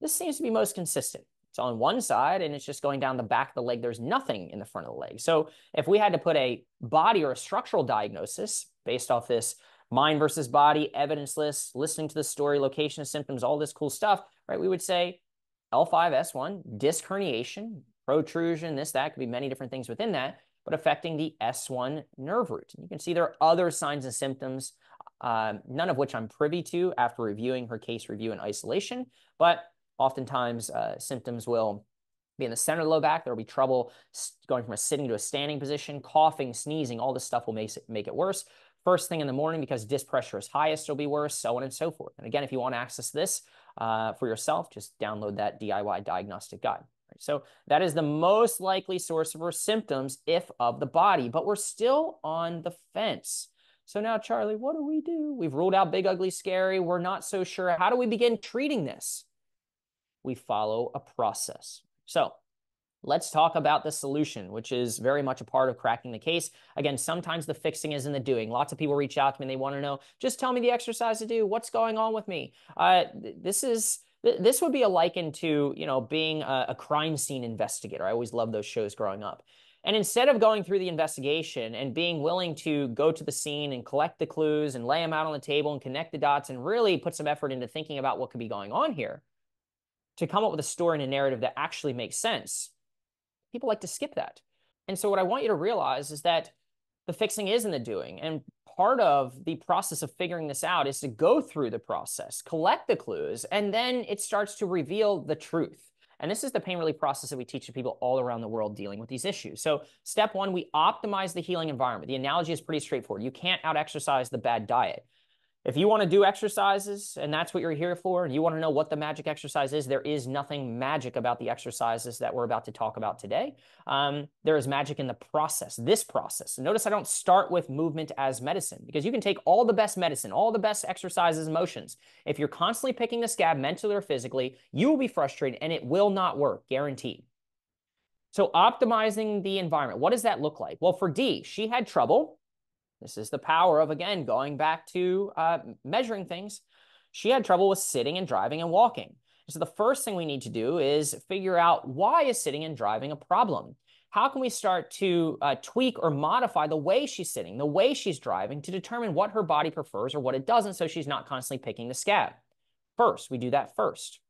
this seems to be most consistent. It's on one side and it's just going down the back of the leg. There's nothing in the front of the leg. So if we had to put a body or a structural diagnosis based off this mind versus body, evidence list, listening to the story, location of symptoms, all this cool stuff, right? We would say L5S1, disc herniation, protrusion, this, that could be many different things within that, but affecting the S1 nerve root. And you can see there are other signs and symptoms, uh, none of which I'm privy to after reviewing her case review in isolation, but Oftentimes, uh, symptoms will be in the center of the low back. There will be trouble going from a sitting to a standing position, coughing, sneezing, all this stuff will make it, make it worse. First thing in the morning, because disc pressure is highest, it'll be worse, so on and so forth. And again, if you want to access this uh, for yourself, just download that DIY diagnostic guide. So that is the most likely source of our symptoms if of the body, but we're still on the fence. So now, Charlie, what do we do? We've ruled out big, ugly, scary. We're not so sure. How do we begin treating this? we follow a process. So let's talk about the solution, which is very much a part of cracking the case. Again, sometimes the fixing is in the doing. Lots of people reach out to me and they want to know, just tell me the exercise to do. What's going on with me? Uh, this is this would be a liken to you know being a, a crime scene investigator. I always loved those shows growing up. And instead of going through the investigation and being willing to go to the scene and collect the clues and lay them out on the table and connect the dots and really put some effort into thinking about what could be going on here, to come up with a story and a narrative that actually makes sense, people like to skip that. And so, what I want you to realize is that the fixing is in the doing. And part of the process of figuring this out is to go through the process, collect the clues, and then it starts to reveal the truth. And this is the pain relief process that we teach to people all around the world dealing with these issues. So, step one, we optimize the healing environment. The analogy is pretty straightforward. You can't out exercise the bad diet. If you want to do exercises and that's what you're here for, and you want to know what the magic exercise is, there is nothing magic about the exercises that we're about to talk about today. Um, there is magic in the process, this process. notice I don't start with movement as medicine because you can take all the best medicine, all the best exercises, motions. If you're constantly picking the scab mentally or physically, you will be frustrated and it will not work, guaranteed. So optimizing the environment, what does that look like? Well, for Dee, she had trouble this is the power of, again, going back to uh, measuring things. She had trouble with sitting and driving and walking. So the first thing we need to do is figure out why is sitting and driving a problem? How can we start to uh, tweak or modify the way she's sitting, the way she's driving to determine what her body prefers or what it doesn't so she's not constantly picking the scab? First, we do that first.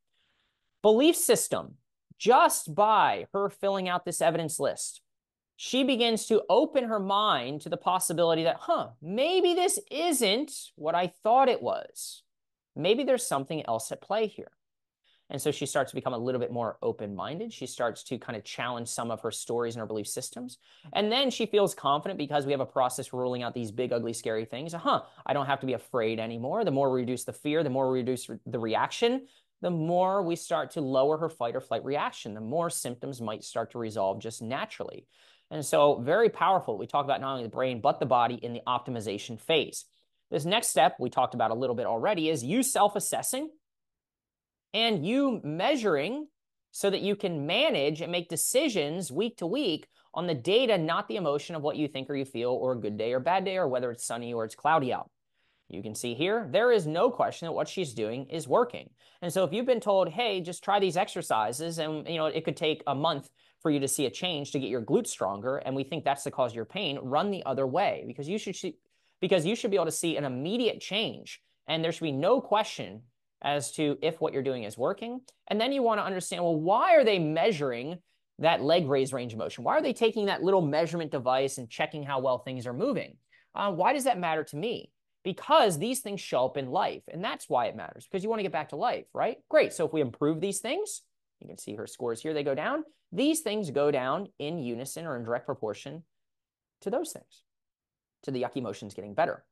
Belief system, just by her filling out this evidence list, she begins to open her mind to the possibility that, huh, maybe this isn't what I thought it was. Maybe there's something else at play here. And so she starts to become a little bit more open minded. She starts to kind of challenge some of her stories and her belief systems. And then she feels confident because we have a process for ruling out these big, ugly, scary things. Huh, I don't have to be afraid anymore. The more we reduce the fear, the more we reduce the reaction, the more we start to lower her fight or flight reaction, the more symptoms might start to resolve just naturally. And so very powerful. We talk about not only the brain, but the body in the optimization phase. This next step we talked about a little bit already is you self-assessing and you measuring so that you can manage and make decisions week to week on the data, not the emotion of what you think or you feel, or a good day or bad day, or whether it's sunny or it's cloudy out. You can see here, there is no question that what she's doing is working. And so if you've been told, hey, just try these exercises and you know it could take a month for you to see a change to get your glutes stronger, and we think that's the cause of your pain, run the other way because you should see, because you should be able to see an immediate change. And there should be no question as to if what you're doing is working. And then you want to understand, well, why are they measuring that leg raise range of motion? Why are they taking that little measurement device and checking how well things are moving? Uh, why does that matter to me? Because these things show up in life. And that's why it matters, because you want to get back to life, right? Great. So if we improve these things, you can see her scores here, they go down. These things go down in unison or in direct proportion to those things, to the yucky motions getting better.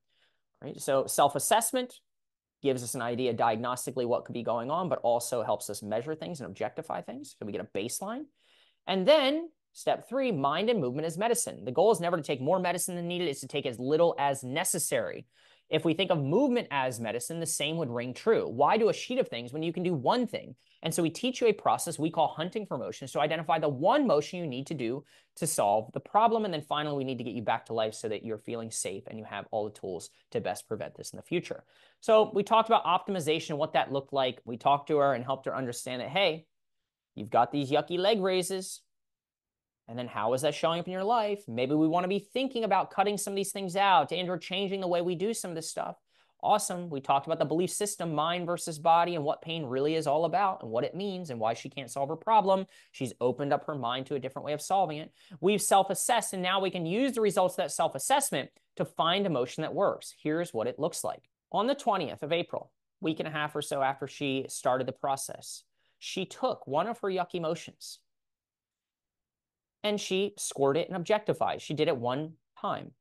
Right? So self-assessment gives us an idea diagnostically what could be going on, but also helps us measure things and objectify things. So we get a baseline. And then step three, mind and movement as medicine. The goal is never to take more medicine than needed, it's to take as little as necessary. If we think of movement as medicine, the same would ring true. Why do a sheet of things when you can do one thing? And so we teach you a process we call hunting for motions to identify the one motion you need to do to solve the problem. And then finally, we need to get you back to life so that you're feeling safe and you have all the tools to best prevent this in the future. So we talked about optimization, what that looked like. We talked to her and helped her understand that, hey, you've got these yucky leg raises. And then how is that showing up in your life? Maybe we want to be thinking about cutting some of these things out and or changing the way we do some of this stuff. Awesome. We talked about the belief system, mind versus body, and what pain really is all about and what it means and why she can't solve her problem. She's opened up her mind to a different way of solving it. We've self assessed, and now we can use the results of that self assessment to find a motion that works. Here's what it looks like. On the 20th of April, week and a half or so after she started the process, she took one of her yucky motions and she scored it and objectified. She did it one time.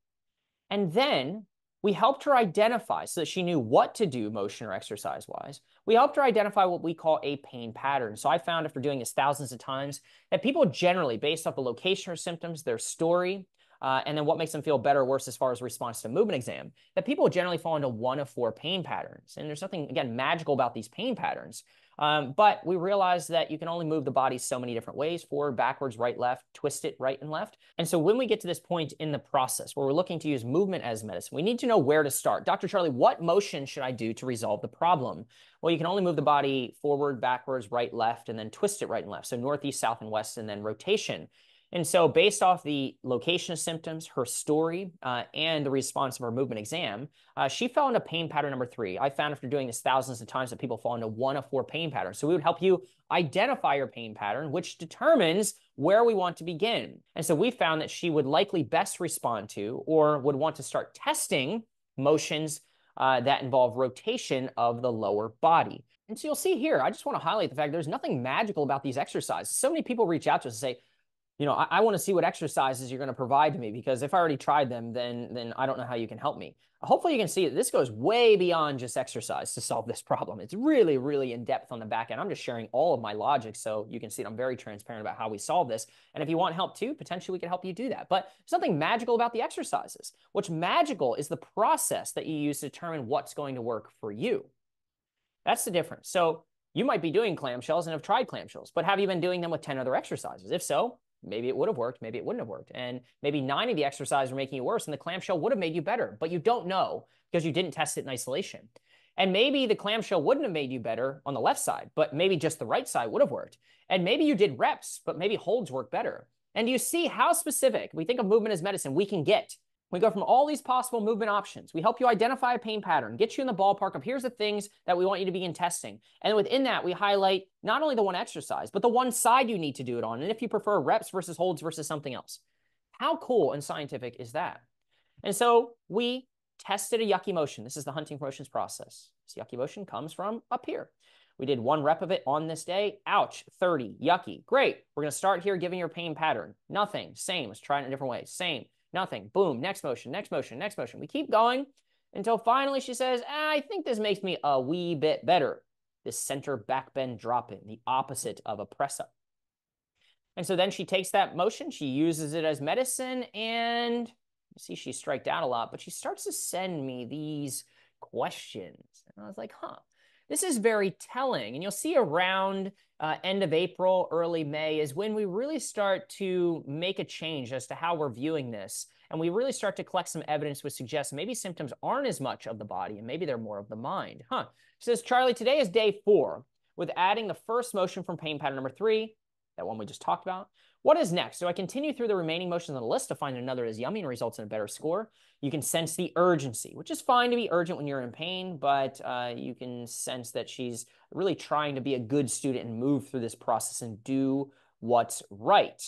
And then we helped her identify so that she knew what to do motion or exercise wise. We helped her identify what we call a pain pattern. So I found after doing this thousands of times that people generally, based off the location or symptoms, their story, uh, and then what makes them feel better or worse as far as response to movement exam, that people generally fall into one of four pain patterns. And there's nothing, again, magical about these pain patterns. Um, but we realized that you can only move the body so many different ways forward, backwards, right, left, twist it right and left. And so when we get to this point in the process where we're looking to use movement as medicine, we need to know where to start. Dr. Charlie, what motion should I do to resolve the problem? Well, you can only move the body forward, backwards, right, left, and then twist it right and left. So northeast, south, and west, and then rotation. And so, based off the location of symptoms, her story, uh, and the response of her movement exam, uh, she fell into pain pattern number three. I found after doing this thousands of times that people fall into one of four pain patterns. So, we would help you identify your pain pattern, which determines where we want to begin. And so, we found that she would likely best respond to or would want to start testing motions uh, that involve rotation of the lower body. And so, you'll see here, I just want to highlight the fact there's nothing magical about these exercises. So many people reach out to us and say, you know, I, I want to see what exercises you're going to provide to me because if I already tried them, then then I don't know how you can help me. Hopefully, you can see that this goes way beyond just exercise to solve this problem. It's really, really in depth on the back end. I'm just sharing all of my logic so you can see that I'm very transparent about how we solve this. And if you want help too, potentially we can help you do that. But there's nothing magical about the exercises. What's magical is the process that you use to determine what's going to work for you. That's the difference. So you might be doing clamshells and have tried clamshells, but have you been doing them with 10 other exercises? If so, maybe it would have worked, maybe it wouldn't have worked. And maybe nine of the exercises are making you worse, and the clamshell would have made you better, but you don't know because you didn't test it in isolation. And maybe the clamshell wouldn't have made you better on the left side, but maybe just the right side would have worked. And maybe you did reps, but maybe holds work better. And you see how specific we think of movement as medicine we can get we go from all these possible movement options. We help you identify a pain pattern, get you in the ballpark of here's the things that we want you to begin testing. And within that, we highlight not only the one exercise, but the one side you need to do it on. And if you prefer reps versus holds versus something else. How cool and scientific is that? And so we tested a yucky motion. This is the hunting motions process. This yucky motion comes from up here. We did one rep of it on this day. Ouch, 30, yucky. Great. We're going to start here giving your pain pattern. Nothing, same. Let's try it in a different way. Same. Nothing. Boom. Next motion, next motion, next motion. We keep going until finally she says, ah, I think this makes me a wee bit better. This center back bend drop in, the opposite of a press up. And so then she takes that motion, she uses it as medicine, and you see she striked out a lot, but she starts to send me these questions. And I was like, huh. This is very telling. And you'll see around uh, end of April, early May is when we really start to make a change as to how we're viewing this. And we really start to collect some evidence which suggests maybe symptoms aren't as much of the body and maybe they're more of the mind. Huh. says, Charlie, today is day four with adding the first motion from pain pattern number three, that one we just talked about. What is next? Do I continue through the remaining motions on the list to find another is yummy and results in a better score? You can sense the urgency, which is fine to be urgent when you're in pain, but uh, you can sense that she's really trying to be a good student and move through this process and do what's right.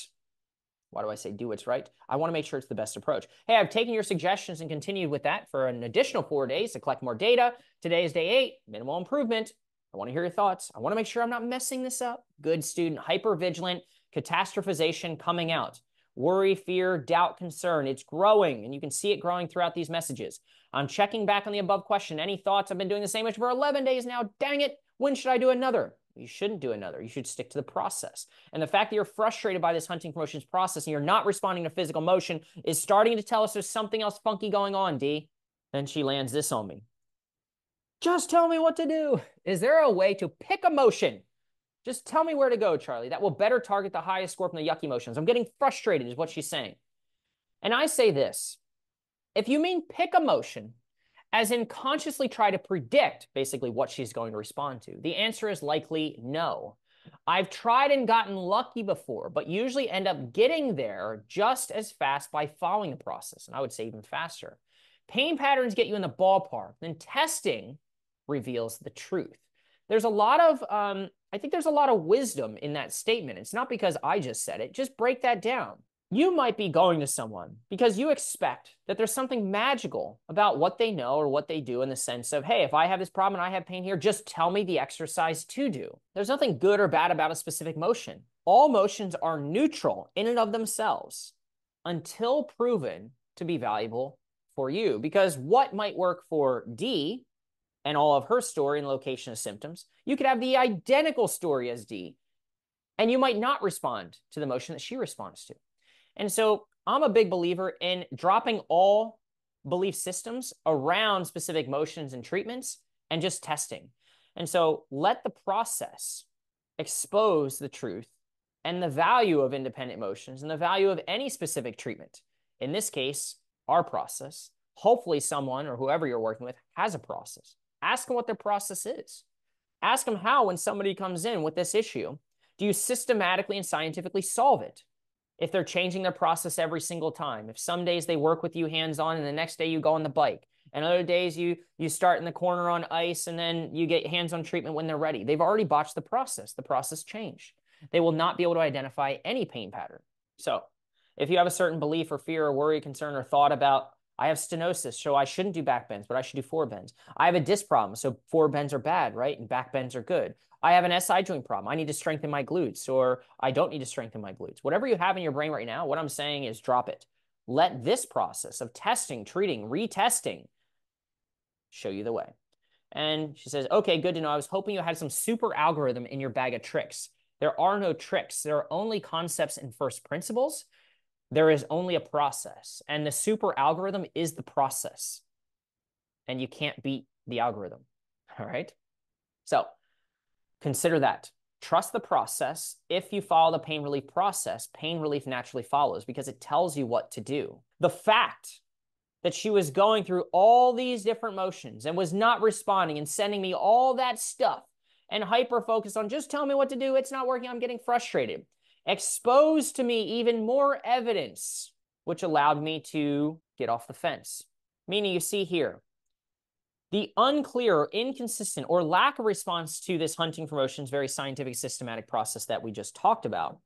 Why do I say do what's right? I want to make sure it's the best approach. Hey, I've taken your suggestions and continued with that for an additional four days to collect more data. Today is day eight, minimal improvement. I want to hear your thoughts. I want to make sure I'm not messing this up. Good student, hyper vigilant, catastrophization coming out. Worry, fear, doubt, concern. It's growing, and you can see it growing throughout these messages. I'm checking back on the above question. Any thoughts? I've been doing the same much for 11 days now. Dang it. When should I do another? You shouldn't do another. You should stick to the process. And the fact that you're frustrated by this hunting for motions process and you're not responding to physical motion is starting to tell us there's something else funky going on, D. Then she lands this on me. Just tell me what to do. Is there a way to pick a motion? Just tell me where to go, Charlie. That will better target the highest score from the yucky motions. I'm getting frustrated, is what she's saying. And I say this if you mean pick a motion, as in consciously try to predict basically what she's going to respond to, the answer is likely no. I've tried and gotten lucky before, but usually end up getting there just as fast by following the process. And I would say even faster. Pain patterns get you in the ballpark. Then testing reveals the truth. There's a lot of, um, I think there's a lot of wisdom in that statement. It's not because I just said it, just break that down. You might be going to someone because you expect that there's something magical about what they know or what they do in the sense of, hey, if I have this problem and I have pain here, just tell me the exercise to do. There's nothing good or bad about a specific motion. All motions are neutral in and of themselves until proven to be valuable for you. Because what might work for D and all of her story and location of symptoms. You could have the identical story as D, and you might not respond to the motion that she responds to. And so I'm a big believer in dropping all belief systems around specific motions and treatments and just testing. And so let the process expose the truth and the value of independent motions and the value of any specific treatment. In this case, our process. Hopefully, someone or whoever you're working with has a process. Ask them what their process is. Ask them how, when somebody comes in with this issue, do you systematically and scientifically solve it? If they're changing their process every single time, if some days they work with you hands on and the next day you go on the bike, and other days you you start in the corner on ice and then you get hands on treatment when they're ready. They've already botched the process. The process changed. They will not be able to identify any pain pattern. So, if you have a certain belief or fear or worry, concern, or thought about I have stenosis, so I shouldn't do back bends, but I should do fore bends. I have a disc problem, so fore bends are bad, right? And back bends are good. I have an SI joint problem. I need to strengthen my glutes, or I don't need to strengthen my glutes. Whatever you have in your brain right now, what I'm saying is drop it. Let this process of testing, treating, retesting show you the way. And she says, okay, good to know. I was hoping you had some super algorithm in your bag of tricks. There are no tricks. There are only concepts and first principles there is only a process, and the super algorithm is the process. And you can't beat the algorithm. All right. So consider that. Trust the process. If you follow the pain relief process, pain relief naturally follows because it tells you what to do. The fact that she was going through all these different motions and was not responding and sending me all that stuff and hyper focused on just tell me what to do. It's not working. I'm getting frustrated exposed to me even more evidence, which allowed me to get off the fence. Meaning, you see here, the unclear or inconsistent or lack of response to this hunting for motions very scientific systematic process that we just talked about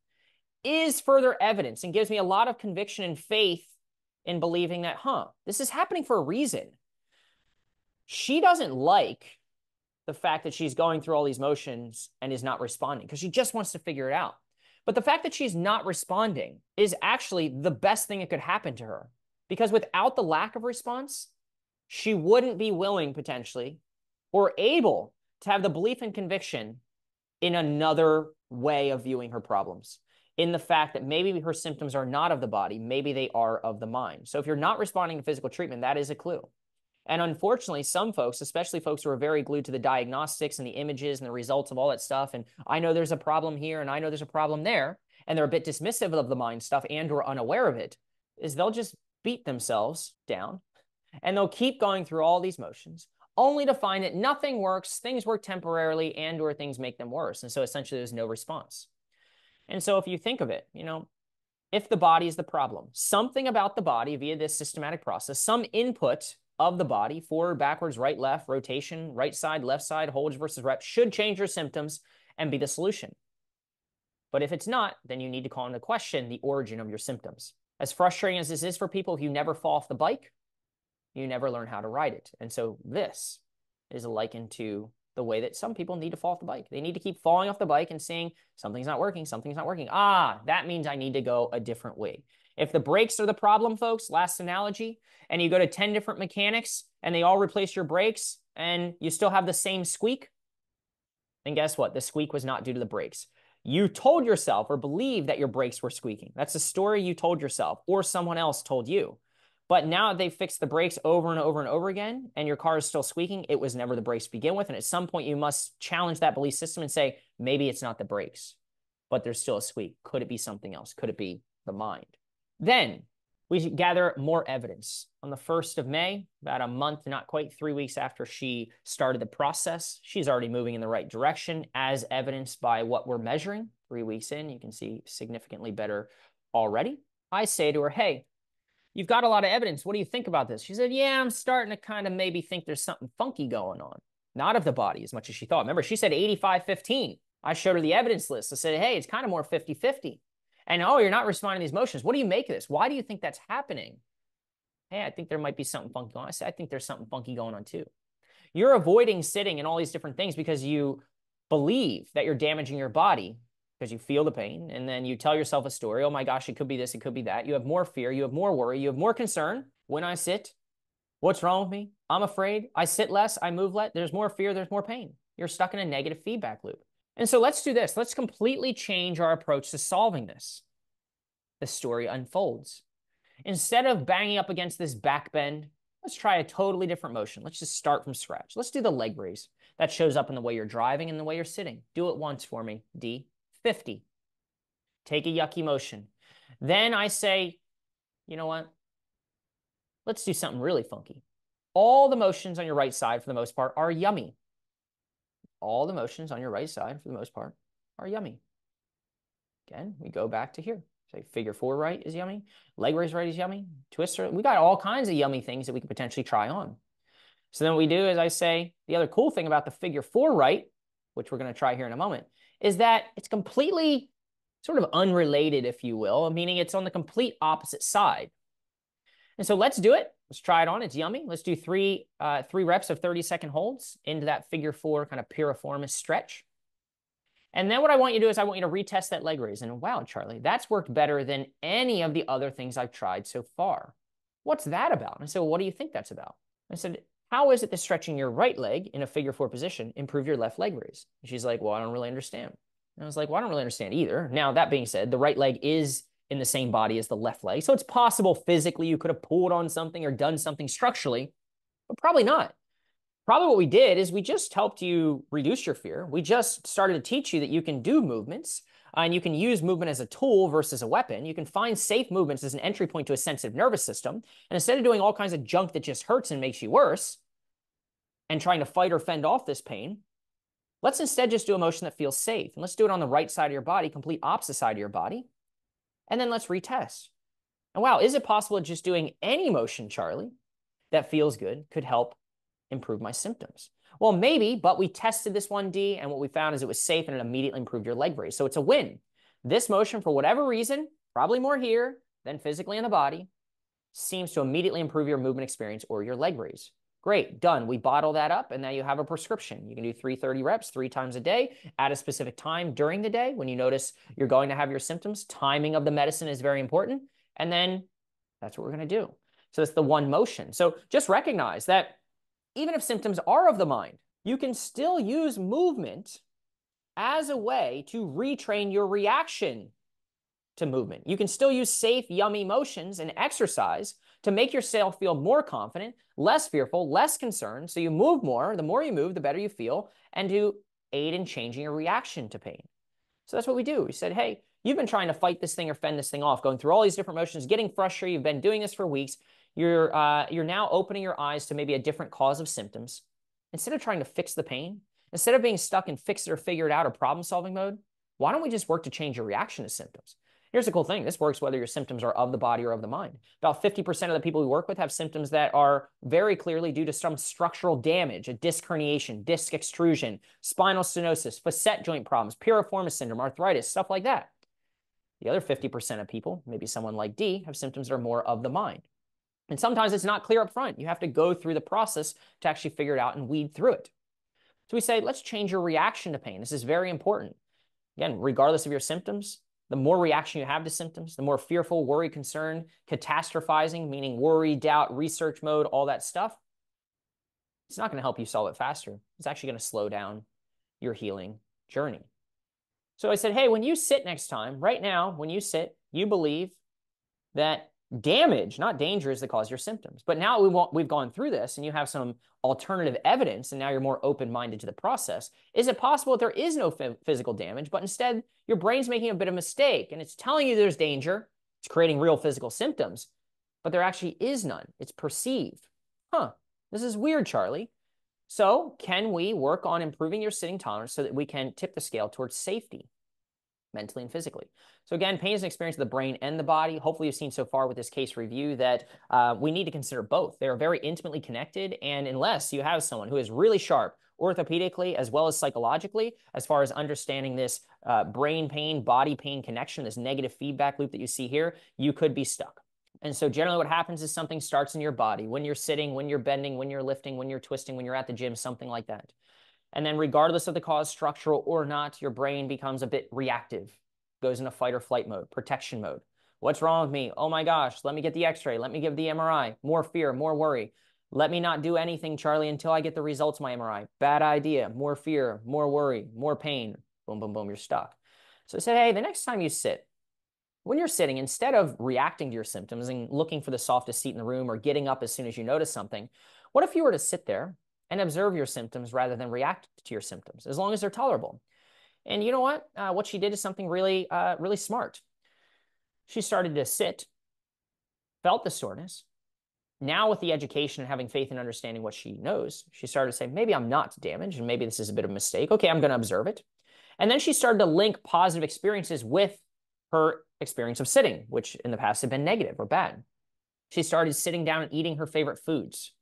is further evidence and gives me a lot of conviction and faith in believing that, huh, this is happening for a reason. She doesn't like the fact that she's going through all these motions and is not responding because she just wants to figure it out. But the fact that she's not responding is actually the best thing that could happen to her. Because without the lack of response, she wouldn't be willing potentially or able to have the belief and conviction in another way of viewing her problems. In the fact that maybe her symptoms are not of the body, maybe they are of the mind. So if you're not responding to physical treatment, that is a clue. And unfortunately, some folks, especially folks who are very glued to the diagnostics and the images and the results of all that stuff, and I know there's a problem here and I know there's a problem there, and they're a bit dismissive of the mind stuff and or unaware of it, is they'll just beat themselves down and they'll keep going through all these motions only to find that nothing works, things work temporarily, and or things make them worse. And so essentially there's no response. And so if you think of it, you know, if the body is the problem, something about the body via this systematic process, some input of the body, forward, backwards, right, left, rotation, right side, left side, holds versus reps, should change your symptoms and be the solution. But if it's not, then you need to call into question the origin of your symptoms. As frustrating as this is for people, if you never fall off the bike, you never learn how to ride it. And so this is likened to the way that some people need to fall off the bike. They need to keep falling off the bike and seeing something's not working, something's not working. Ah, that means I need to go a different way. If the brakes are the problem, folks, last analogy, and you go to 10 different mechanics and they all replace your brakes and you still have the same squeak, then guess what? The squeak was not due to the brakes. You told yourself or believed that your brakes were squeaking. That's a story you told yourself or someone else told you. But now they fixed the brakes over and over and over again, and your car is still squeaking. It was never the brakes to begin with. And at some point, you must challenge that belief system and say, maybe it's not the brakes, but there's still a squeak. Could it be something else? Could it be the mind? Then we gather more evidence. On the 1st of May, about a month, not quite three weeks after she started the process, she's already moving in the right direction, as evidenced by what we're measuring. Three weeks in, you can see significantly better already. I say to her, hey, You've got a lot of evidence. What do you think about this? She said, Yeah, I'm starting to kind of maybe think there's something funky going on. Not of the body as much as she thought. Remember, she said 85 15. I showed her the evidence list. I said, Hey, it's kind of more 50 50. And oh, you're not responding to these motions. What do you make of this? Why do you think that's happening? Hey, I think there might be something funky going on. I said, I think there's something funky going on too. You're avoiding sitting and all these different things because you believe that you're damaging your body because you feel the pain and then you tell yourself a story. Oh my gosh, it could be this, it could be that. You have more fear, you have more worry, you have more concern. When I sit, what's wrong with me? I'm afraid. I sit less, I move less. There's more fear, there's more pain. You're stuck in a negative feedback loop. And so let's do this. Let's completely change our approach to solving this. The story unfolds. Instead of banging up against this back bend, let's try a totally different motion. Let's just start from scratch. Let's do the leg raise. That shows up in the way you're driving and the way you're sitting. Do it once for me, D. 50. Take a yucky motion. Then I say, you know what? Let's do something really funky. All the motions on your right side, for the most part, are yummy. All the motions on your right side, for the most part, are yummy. Again, we go back to here. Say figure four right is yummy. Leg raise right is yummy. Twister. We got all kinds of yummy things that we could potentially try on. So then what we do is I say, the other cool thing about the figure four right, which we're going to try here in a moment, is that it's completely sort of unrelated, if you will, meaning it's on the complete opposite side. And so let's do it. Let's try it on. It's yummy. Let's do three, uh, three reps of 30 second holds into that figure four kind of piriformis stretch. And then what I want you to do is I want you to retest that leg raise. And wow, Charlie, that's worked better than any of the other things I've tried so far. What's that about? And so what do you think that's about? I said, how is it that stretching your right leg in a figure four position improve your left leg raise? And she's like, well, I don't really understand. And I was like, well, I don't really understand either. Now, that being said, the right leg is in the same body as the left leg. So it's possible physically you could have pulled on something or done something structurally, but probably not. Probably what we did is we just helped you reduce your fear. We just started to teach you that you can do movements uh, and you can use movement as a tool versus a weapon. You can find safe movements as an entry point to a sensitive nervous system. And instead of doing all kinds of junk that just hurts and makes you worse, and trying to fight or fend off this pain. Let's instead just do a motion that feels safe. And let's do it on the right side of your body, complete opposite side of your body. And then let's retest. And wow, is it possible just doing any motion, Charlie, that feels good could help improve my symptoms? Well, maybe, but we tested this 1D and what we found is it was safe and it immediately improved your leg raise. So it's a win. This motion, for whatever reason, probably more here than physically in the body, seems to immediately improve your movement experience or your leg raise. Great, done. We bottle that up and now you have a prescription. You can do 330 reps three times a day at a specific time during the day when you notice you're going to have your symptoms. Timing of the medicine is very important. And then that's what we're going to do. So that's the one motion. So just recognize that even if symptoms are of the mind, you can still use movement as a way to retrain your reaction to movement. You can still use safe, yummy motions and exercise to make yourself feel more confident, less fearful, less concerned. So you move more. The more you move, the better you feel, and to aid in changing your reaction to pain. So that's what we do. We said, hey, you've been trying to fight this thing or fend this thing off, going through all these different motions, getting frustrated. You've been doing this for weeks. You're uh, you're now opening your eyes to maybe a different cause of symptoms. Instead of trying to fix the pain, instead of being stuck in fix it or figure it out or problem solving mode, why don't we just work to change your reaction to symptoms? Here's the cool thing. This works whether your symptoms are of the body or of the mind. About 50% of the people we work with have symptoms that are very clearly due to some structural damage, a disc herniation, disc extrusion, spinal stenosis, facet joint problems, piriformis syndrome, arthritis, stuff like that. The other 50% of people, maybe someone like D, have symptoms that are more of the mind. And sometimes it's not clear up front. You have to go through the process to actually figure it out and weed through it. So we say, let's change your reaction to pain. This is very important. Again, regardless of your symptoms, the more reaction you have to symptoms, the more fearful, worry, concern, catastrophizing, meaning worry, doubt, research mode, all that stuff, it's not going to help you solve it faster. It's actually going to slow down your healing journey. So I said, hey, when you sit next time, right now, when you sit, you believe that damage, not danger, is the cause your symptoms. But now we want, we've gone through this and you have some alternative evidence and now you're more open-minded to the process. Is it possible that there is no physical damage, but instead your brain's making a bit of mistake and it's telling you there's danger, it's creating real physical symptoms, but there actually is none. It's perceived. Huh, this is weird, Charlie. So can we work on improving your sitting tolerance so that we can tip the scale towards safety? Mentally and physically. So again, pain is an experience of the brain and the body. Hopefully you've seen so far with this case review that uh, we need to consider both. They are very intimately connected. And unless you have someone who is really sharp orthopedically as well as psychologically, as far as understanding this uh, brain pain, body pain connection, this negative feedback loop that you see here, you could be stuck. And so generally what happens is something starts in your body when you're sitting, when you're bending, when you're lifting, when you're twisting, when you're at the gym, something like that. And then regardless of the cause, structural or not, your brain becomes a bit reactive, goes into fight or flight mode, protection mode. What's wrong with me? Oh my gosh, let me get the x-ray. Let me give the MRI. More fear, more worry. Let me not do anything, Charlie, until I get the results of my MRI. Bad idea. More fear, more worry, more pain. Boom, boom, boom, you're stuck. So I said, hey, the next time you sit, when you're sitting, instead of reacting to your symptoms and looking for the softest seat in the room or getting up as soon as you notice something, what if you were to sit there and observe your symptoms rather than react to your symptoms, as long as they're tolerable. And you know what? Uh, what she did is something really, uh, really smart. She started to sit, felt the soreness. Now, with the education and having faith and understanding what she knows, she started to say, maybe I'm not damaged and maybe this is a bit of a mistake. Okay, I'm going to observe it. And then she started to link positive experiences with her experience of sitting, which in the past had been negative or bad. She started sitting down and eating her favorite foods.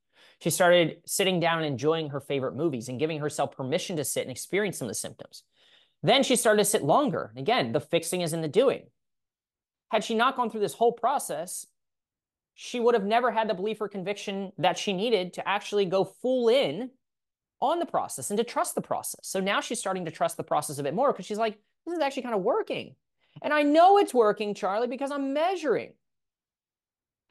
She started sitting down and enjoying her favorite movies and giving herself permission to sit and experience some of the symptoms. Then she started to sit longer. Again, the fixing is in the doing. Had she not gone through this whole process, she would have never had the belief or conviction that she needed to actually go full in on the process and to trust the process. So now she's starting to trust the process a bit more because she's like, this is actually kind of working. And I know it's working, Charlie, because I'm measuring.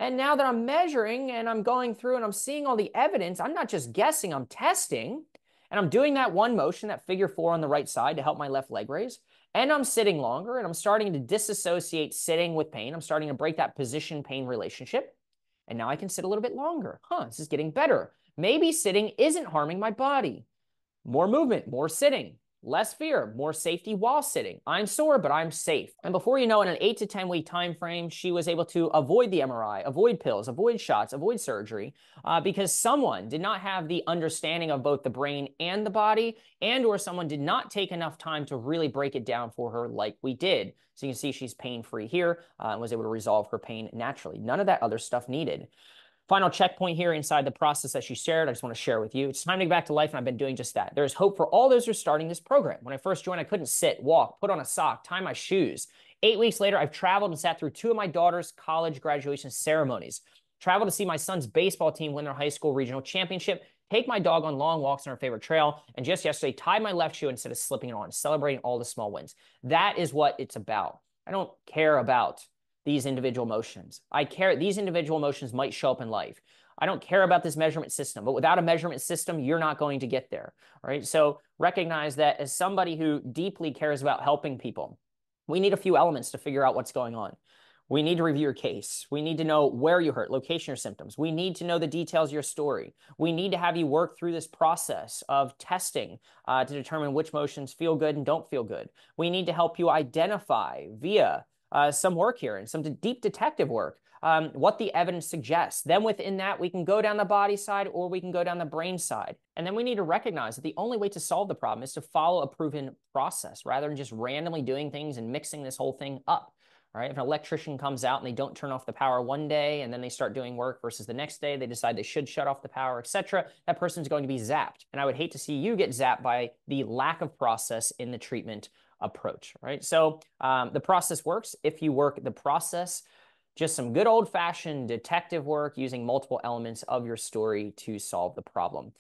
And now that I'm measuring and I'm going through and I'm seeing all the evidence, I'm not just guessing, I'm testing. And I'm doing that one motion, that figure four on the right side to help my left leg raise. And I'm sitting longer and I'm starting to disassociate sitting with pain. I'm starting to break that position pain relationship. And now I can sit a little bit longer. Huh, this is getting better. Maybe sitting isn't harming my body. More movement, more sitting. Less fear, more safety while sitting. I'm sore, but I'm safe. And before you know, in an eight to 10 week time frame, she was able to avoid the MRI, avoid pills, avoid shots, avoid surgery, uh, because someone did not have the understanding of both the brain and the body, and or someone did not take enough time to really break it down for her like we did. So you can see she's pain free here uh, and was able to resolve her pain naturally. None of that other stuff needed. Final checkpoint here inside the process that she shared, I just want to share with you. It's time to get back to life, and I've been doing just that. There's hope for all those who are starting this program. When I first joined, I couldn't sit, walk, put on a sock, tie my shoes. Eight weeks later, I've traveled and sat through two of my daughter's college graduation ceremonies, traveled to see my son's baseball team win their high school regional championship, take my dog on long walks on our favorite trail, and just yesterday, tied my left shoe instead of slipping it on, celebrating all the small wins. That is what it's about. I don't care about these individual motions. I care, these individual motions might show up in life. I don't care about this measurement system, but without a measurement system, you're not going to get there. Right. So recognize that as somebody who deeply cares about helping people, we need a few elements to figure out what's going on. We need to review your case. We need to know where you hurt, location, or symptoms. We need to know the details of your story. We need to have you work through this process of testing uh, to determine which motions feel good and don't feel good. We need to help you identify via uh, some work here and some deep detective work um, what the evidence suggests. Then within that, we can go down the body side or we can go down the brain side. And then we need to recognize that the only way to solve the problem is to follow a proven process rather than just randomly doing things and mixing this whole thing up. Right, if an electrician comes out and they don't turn off the power one day and then they start doing work versus the next day they decide they should shut off the power, etc., that person's going to be zapped. And I would hate to see you get zapped by the lack of process in the treatment approach, right? So um, the process works if you work the process, just some good old fashioned detective work using multiple elements of your story to solve the problem.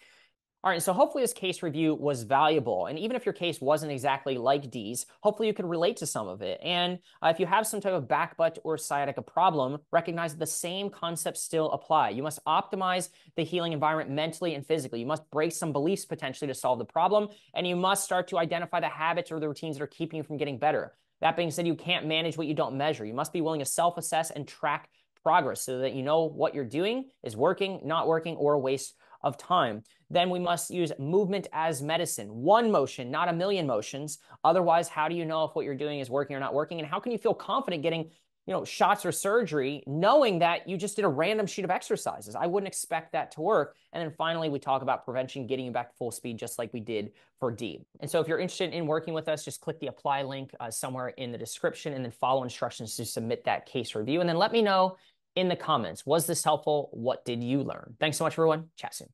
All right, so hopefully this case review was valuable. And even if your case wasn't exactly like Dee's, hopefully you could relate to some of it. And uh, if you have some type of back, butt, or sciatica problem, recognize the same concepts still apply. You must optimize the healing environment mentally and physically. You must break some beliefs potentially to solve the problem. And you must start to identify the habits or the routines that are keeping you from getting better. That being said, you can't manage what you don't measure. You must be willing to self assess and track progress so that you know what you're doing is working, not working, or a waste of time. Then we must use movement as medicine. One motion, not a million motions. Otherwise, how do you know if what you're doing is working or not working? And how can you feel confident getting you know, shots or surgery, knowing that you just did a random sheet of exercises. I wouldn't expect that to work. And then finally, we talk about prevention, getting you back to full speed, just like we did for D. And so if you're interested in working with us, just click the apply link uh, somewhere in the description and then follow instructions to submit that case review. And then let me know in the comments, was this helpful? What did you learn? Thanks so much, everyone. Chat soon.